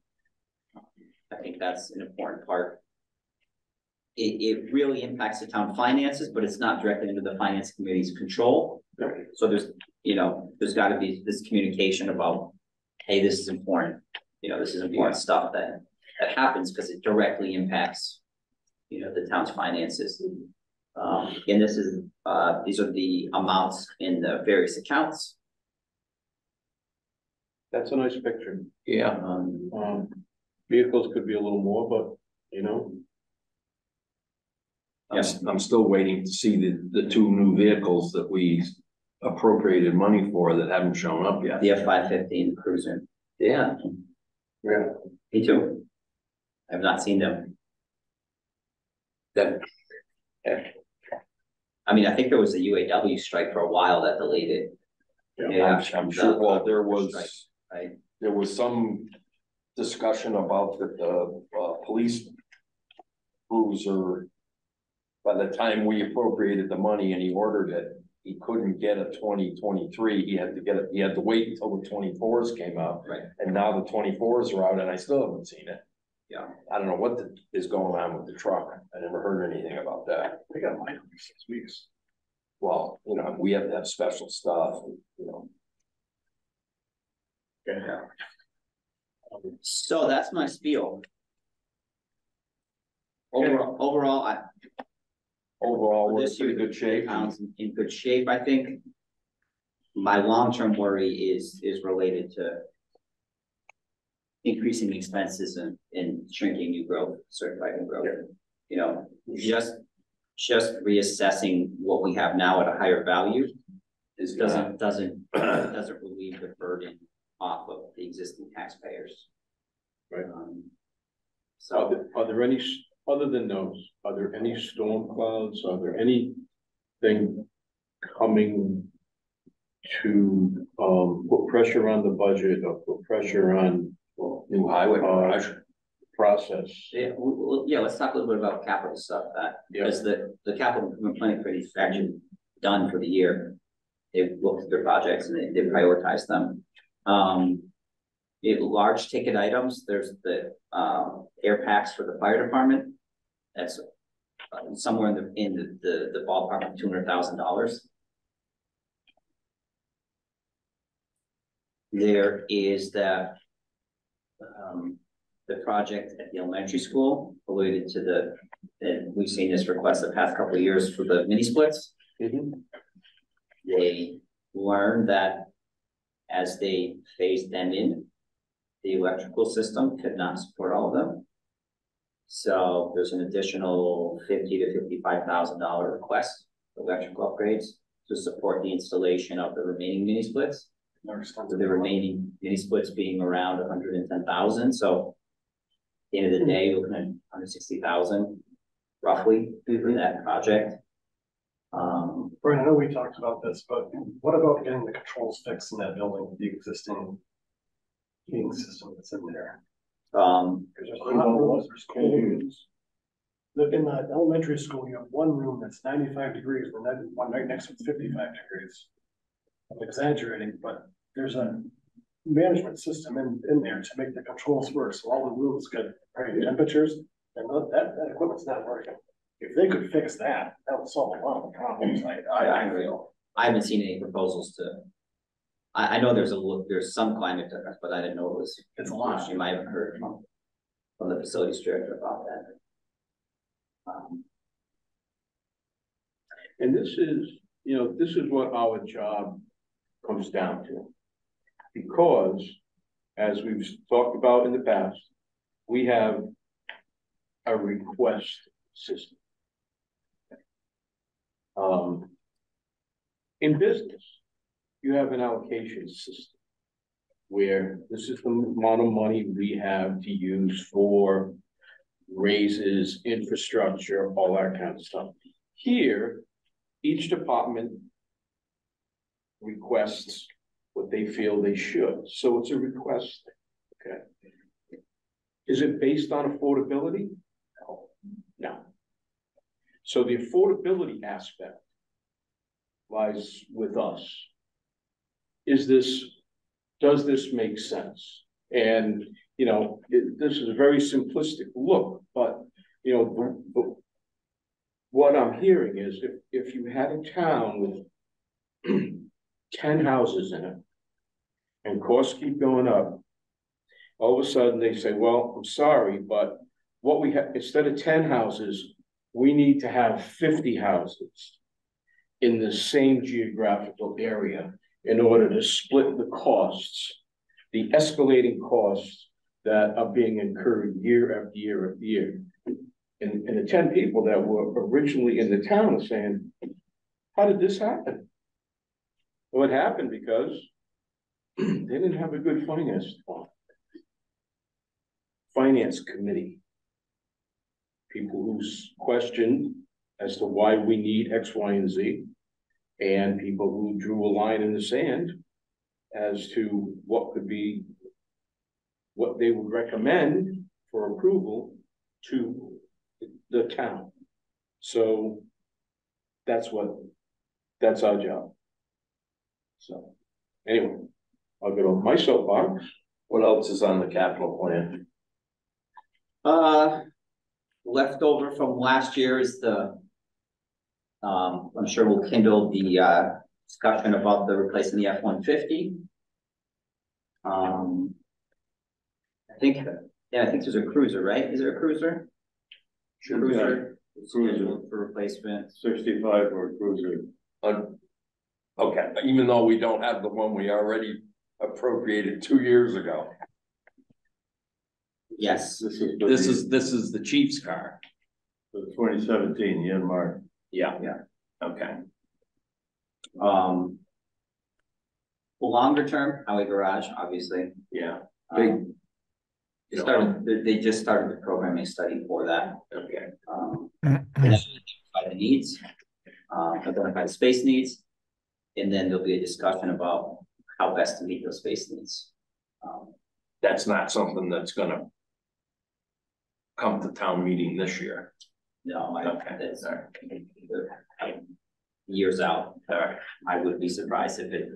I think that's an important part. It, it really impacts the town finances, but it's not directly under the finance committee's control. So there's, you know, there's gotta be this communication about, hey, this is important. You know, this is important stuff that, that happens because it directly impacts, you know, the town's finances. Um, and this is, uh, these are the amounts in the various accounts.
That's a nice picture.
Yeah,
Um,
Um, vehicles could be a little more, but, you know,
I'm, s- I'm still waiting to see the, the two new vehicles that we appropriated money for that haven't shown up yet.
the F five fifteen cruiser.
Yeah.
yeah,
Me too. I have not seen them.
That,
I mean, I think there was a UAW strike for a while that delayed it.
I'm, I'm sure, well, there was,
Right.
there was some discussion about the, the, uh, police cruiser. By the time we appropriated the money and he ordered it, he couldn't get a twenty twenty-three, he had to get it, he had to wait until the twenty-fours came out.
Right.
And now the twenty-fours are out and I still haven't seen it.
Yeah.
I don't know what the- is going on with the truck, I never heard anything about that.
They got mine for six weeks.
Well, you know, we have to have special stuff, you know. Yeah.
So that's my spiel. Overall, overall, I,
Overall, we're in
This
pretty
year,
good shape.
town's in- in good shape, I think. My long-term worry is, is related to increasing expenses and, and shrinking new growth, certified new growth. You know, just, just reassessing what we have now at a higher value
Is
doesn't, doesn't, doesn't relieve the burden off of the existing taxpayers.
Right.
Um,
are
So,
there, are there any, s- other than those, are there any storm clouds, are there anything coming to, um, put pressure on the budget or put pressure on
new highway garage.
process?
yeah, w- w- yeah, let's talk a little bit about capital stuff, that,
Yeah,
because the, the capital improvement planning committee is actually done for the year. They've looked at their projects and they, they prioritize them. Um, the large ticket items, there's the, um, air packs for the fire department. That's uh, somewhere in the, in the, the, the ballpark of two hundred thousand dollars. There is the, um, the project at the elementary school related to the, and we've seen this request the past couple of years for the mini splits.
Mhm.
They learned that as they phased them in, the electrical system could not support all of them. So there's an additional fifty to fifty-five thousand dollar request for electrical upgrades to support the installation of the remaining mini splits. With the remaining mini splits being around hundred and ten thousand, so. at The end of the day, we're looking at hundred sixty thousand roughly for that project. Um,
Brian, I know we talked about this, but what about getting the controls fixed in that building, the existing heating system that's in there?
Um,
Because there's hot rooms, there's cold rooms. Look, in the elementary school, you have one room that's ninety-five degrees, and then one right next to it's fifty-five degrees. I'm exaggerating, but there's a management system in, in there to make the controls work, so all the rooms get right temperatures, and that, that equipment's not working. if they could fix that, that would solve a lot of the problems, I, I, I feel.
I haven't seen any proposals to. I, I know there's a, little- there's some climate difference, but I didn't know it was.
It's a lot.
You might have heard from, from the facilities director about that. Um,
And this is, you know, this is what our job comes down to. Because, as we've talked about in the past, we have a request system. Um, in business, you have an allocation system. Where this is the amount of money we have to use for raises, infrastructure, all that kind of stuff. Here, each department requests what they feel they should, so it's a request, okay? Is it based on affordability? No. No. So the affordability aspect lies with us. Is this, does this make sense? And, you know, it- this is a very simplistic look, but, you know, what I'm hearing is if, if you had a town with ten houses in it and costs keep going up, all of a sudden they say, well, I'm sorry, but what we have, instead of ten houses, we need to have fifty houses in the same geographical area in order to split the costs, the escalating costs that are being incurred year after year after year. And, and the ten people that were originally in the town are saying, how did this happen? Well, it happened because they didn't have a good finance department. Finance committee. People who's questioned as to why we need X, Y, and Z. And people who drew a line in the sand as to what could be what they would recommend for approval to the town. So that's what, that's our job. So, anyway, I'll get off my soapbox.
What else is on the capital plan?
Uh, leftover from last year is the. Um, I'm sure we'll kindle the uh discussion about the replacing the F one fifty. Um. I think, yeah, I think there's a cruiser, right? Is there a cruiser? Cruiser. Scheduled for replacement.
Sixty-five or cruiser.
Un- Okay, even though we don't have the one we already appropriated two years ago.
Yes,
This is.
This is, this is the chief's car.
The Twenty seventeen, yeah, Mark.
Yeah.
Yeah.
Okay.
um. Longer term, highway garage, obviously.
Yeah,
Um, They started, they, they just started the programming study for that.
okay.
Um, identify the needs, uh, identify the space needs. And then there'll be a discussion about how best to meet those space needs. Um,
That's not something that's gonna come to town meeting this year.
No, I,
Okay,
it's,
all right.
years out,
All right,
I would be surprised if it,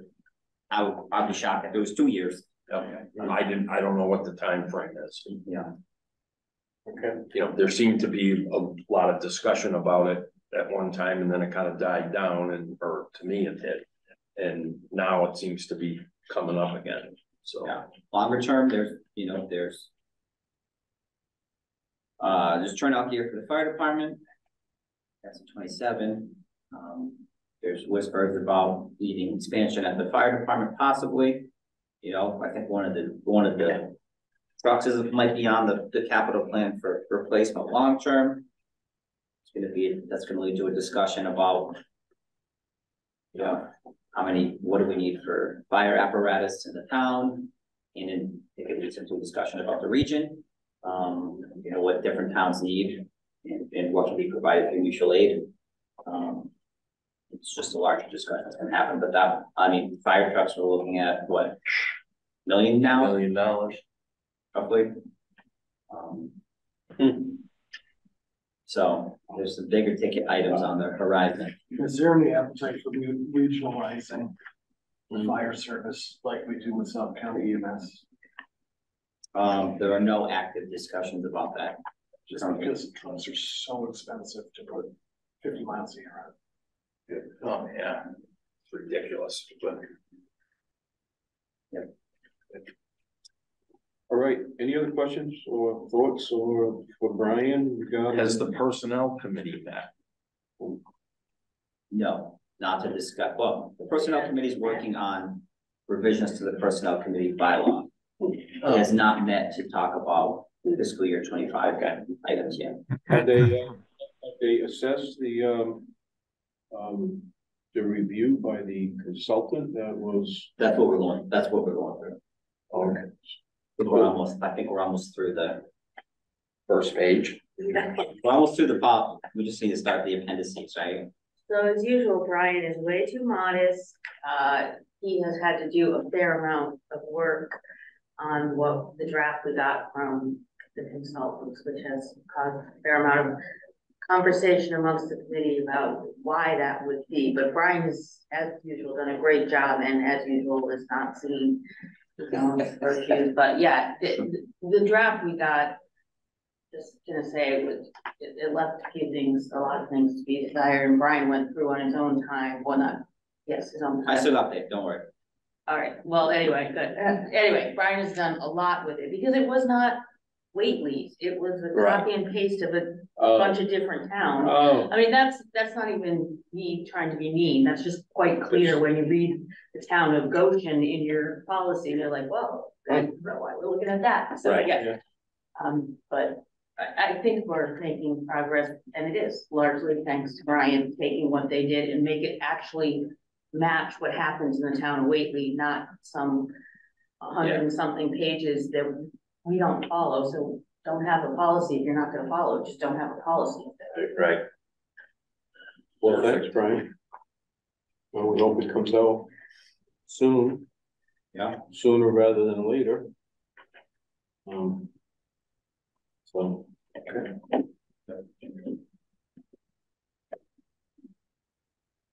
I would, I'd be shocked if it was two years.
okay. I didn't, I don't know what the time frame is.
Yeah.
Okay.
You know, there seemed to be a lot of discussion about it at one time and then it kind of died down and, or to me it did. And now it seems to be coming up again, so.
Yeah. Longer term, there's, you know, there's. Uh, there's turnout gear for the fire department. That's in twenty-seven. Um, there's whispers about needing expansion at the fire department possibly. You know, I think one of the, one of the trucks is, might be on the, the capital plan for replacement long term. It's gonna be, that's gonna lead to a discussion about. You know, how many, what do we need for fire apparatus in the town? And then it could lead into a discussion about the region, um, you know, what different towns need and, and what can be provided through mutual aid. Um, it's just a larger discussion that's gonna happen, but that, I mean, fire trucks, we're looking at what? Million now,
Million dollars.
roughly? Um. So there's some bigger ticket items on the horizon.
Is there any appetite for mu- regionalizing the fire service like we do with South County EMS?
Um, there are no active discussions about that.
Just because trucks are so expensive to put fifty miles a year on.
Oh, yeah, it's ridiculous, but.
All right, any other questions or thoughts or for Brian regarding?
Has the personnel committee met?
No, not to discuss, well, the personnel committee is working on revisions to the personnel committee bylaw. It has not met to talk about the fiscal year twenty-five items yet.
Had they, uh, had they assessed the, um, um, the review by the consultant that was,
That's what we're going, that's what we're going through.
okay.
We're almost, I think we're almost through the,
First page.
we're almost through the pop, we just need to start the appendices, right?
So as usual, Brian is way too modest. Uh, he has had to do a fair amount of work on what the draft we got from the consultants, which has caused a fair amount of conversation amongst the committee about why that would be. But Brian has, as usual, done a great job and as usual is not seen his own virtues. But yeah, the, the draft we got just gonna say it was, it, it left a few things, a lot of things to be desired, and Brian went through on his own time, well, not, yes, his own
I still got there, don't worry.
All right, well, anyway, good, anyway, Brian has done a lot with it, because it was not Whately's, it was a
Right.
copy and paste of a
Uh,
bunch of different towns.
oh,
I mean, that's, that's not even me trying to be mean, that's just quite clear when you read the town of Goshen in your policy, they're like, whoa, good, why we're looking at that, so,
Right,
yeah. Um, but I, I think we're making progress, and it is largely thanks to Brian taking what they did and make it actually match what happens in the town of Whately, not some hundred and something pages that we don't follow, so don't have a policy if you're not gonna follow, it, just don't have a policy.
Right.
well, thanks, Brian. Well, we hope it comes out soon.
Yeah.
Sooner rather than later. Um. So, okay.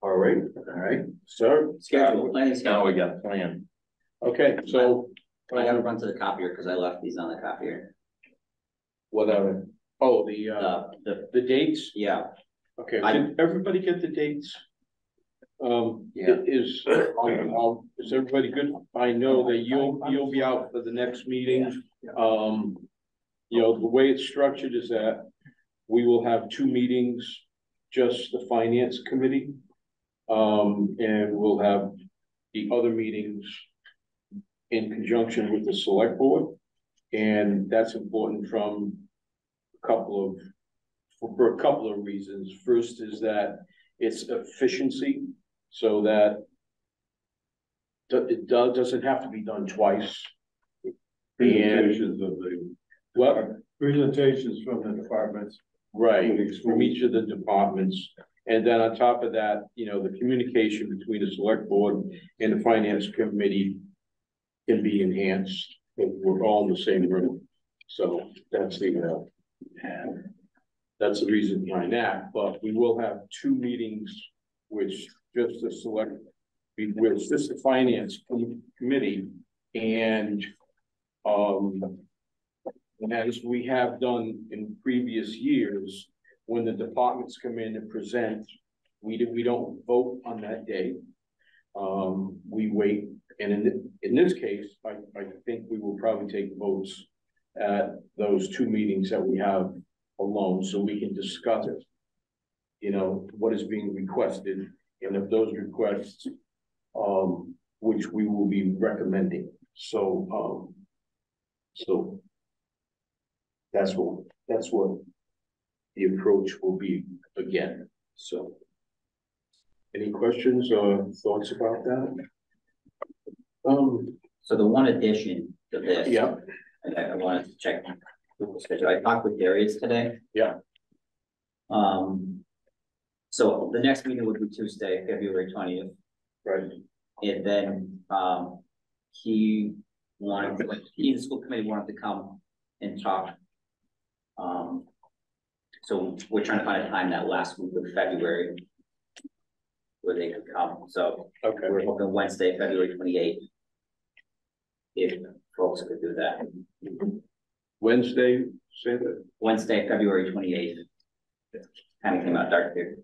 All right, all right, sir.
Schedule, planning
Now
schedule.
we got a plan.
Okay, so.
I gotta run to the copier, cause I left these on the copier.
Whatever. Oh, the, uh,
The, the,
the dates?
yeah,
Okay,
I-
did everybody get the dates? Um,
Yeah.
is, um, is everybody good? I know that you'll, you'll be out for the next meeting. Um, you know, the way it's structured is that we will have two meetings, just the finance committee. Um, and we'll have the other meetings in conjunction with the select board. And that's important from a couple of for, for a couple of reasons. First is that it's efficiency, so that do- it does, doesn't have to be done twice. Presentations of the. What? Presentations from the departments. Right, from each of the departments. And then on top of that, you know, the communication between the select board and the finance committee can be enhanced, we're all in the same room. So that's the, uh, that's the reason behind that, but we will have two meetings, which just the select, which just the finance com- committee and, um, and as we have done in previous years, when the departments come in and present, we do, we don't vote on that day. Um, we wait, and in, in this case, I, I think we will probably take votes at those two meetings that we have alone, so we can discuss it. You know, what is being requested, and if those requests, um, which we will be recommending, so, um. So. That's what, that's what the approach will be again, so. Any questions or thoughts about that? Um,
so the one addition to this.
yeah,
I, I wanted to check. I talked with Darius today.
Yeah.
Um. So the next meeting would be Tuesday, February twentieth,
right,
and then, um, he wanted, like, he and the school committee wanted to come and talk. Um. So we're trying to find a time that last week of February. Where they could come, so
okay,
we're hoping Wednesday, February twenty eighth. If folks could do that.
Wednesday, say that,
Wednesday, February twenty-eighth. Kind of came out dark here.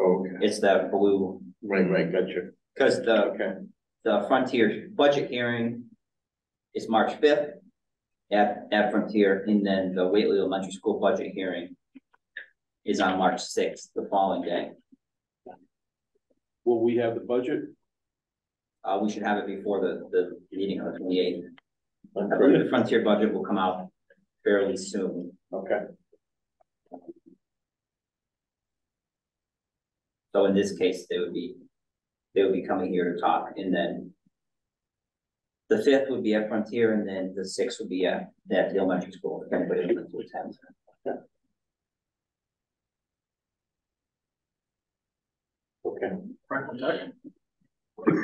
oh, okay,
It's that blue,
right, right, gotcha,
because the,
okay,
the Frontier budget hearing is March fifth at, at Frontier, and then the Whately Elementary School budget hearing is on March sixth, the following day.
will we have the budget?
Uh, we should have it before the, the meeting on the twenty-eighth. I believe the Frontier budget will come out fairly soon.
Okay,
So in this case, they would be, they would be coming here to talk, and then the fifth would be at Frontier, and then the sixth would be at, at the elementary school, if anybody wants to attend.
okay,
Franklin Tech,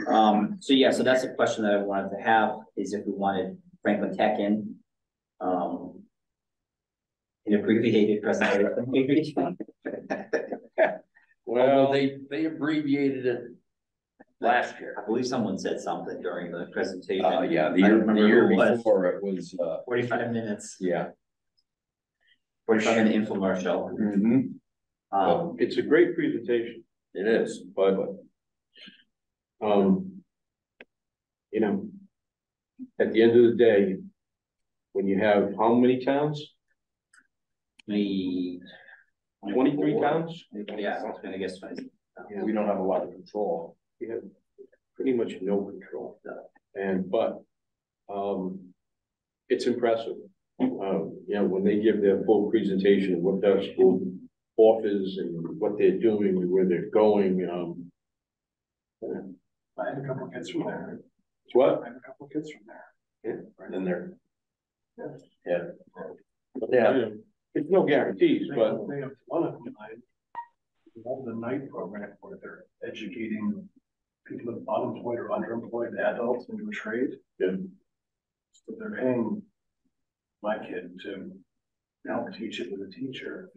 Um, so yeah, so that's a question that I wanted to have, is if we wanted Franklin Tech in. Um. An abbreviated presentation.
Well,
well,
they, they abbreviated it last year.
I believe someone said something during the presentation.
Uh, yeah, the
I
year,
don't
the
remember
year
who it was.
before it was, uh,
Forty-five minutes,
yeah.
forty-five minute infomercial.
Mhm.
Um,
it's a great presentation,
It is, but
um. You know. At the end of the day. When you have how many towns?
the.
Twenty-three towns?
Yeah, I was gonna guess twenty.
we don't have a lot of control.
We have pretty much no control. And, but, um, it's impressive. Um, you know, when they give their full presentation of what their school offers and what they're doing and where they're going, um.
I had a couple kids from there,
What?
I had a couple kids from there.
Yeah, And they're, yeah.
Yeah. It's no guarantees, but,
They have one of them, I, love the night program where they're educating people that are unemployed or underemployed adults into a trade.
Yeah.
So they're paying my kid to help teach it with a teacher.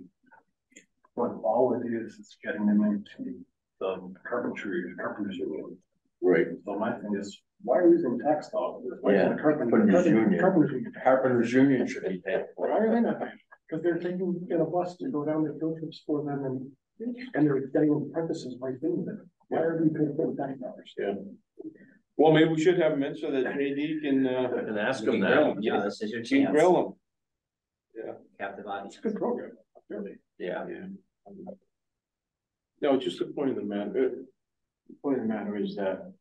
But all it is, is getting them into the carpentry, carpenters union.
right,
So my thing is, why are we using tax dollars? Why isn't the carpenter-
Carpenters union.
Carpenters union.
Carpenters Union should be paying for
Why are they not paying? Because they're taking in a bus to go down to field trips for them and, and they're getting apprentices right in there. Why are we paying for the tax dollars?
yeah. Well, maybe we should have them in so that JD can, uh,
And ask
You
them
can grill Yeah, this is your
can
chance,
grill them.
captive audience.
It's a good program, really.
Yeah.
Yeah. No, just the point of the matter, uh, the point of the matter is that,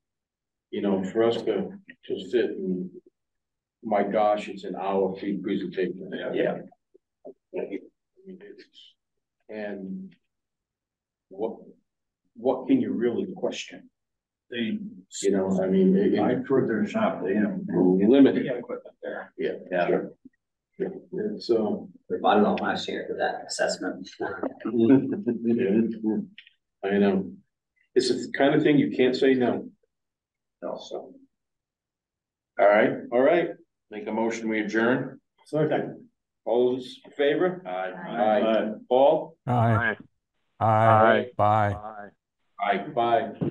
you know, for us to, to sit and, my gosh, it's an hour free presentation.
Yeah.
I mean, it's- And what, what can you really question?
They,
You know, I mean, it- it-
I toured their shop, they have.
limited,
equipment there.
yeah.
Yeah.
sure. It's, uh.
We bought it all last year for that assessment.
I know. It's the kind of thing you can't say no.
No.
So,
All right,
all right,
make a motion, we adjourn.
So,
all those in favor?
Aye.
Aye. Paul,
Aye.
Aye. Aye. Bye.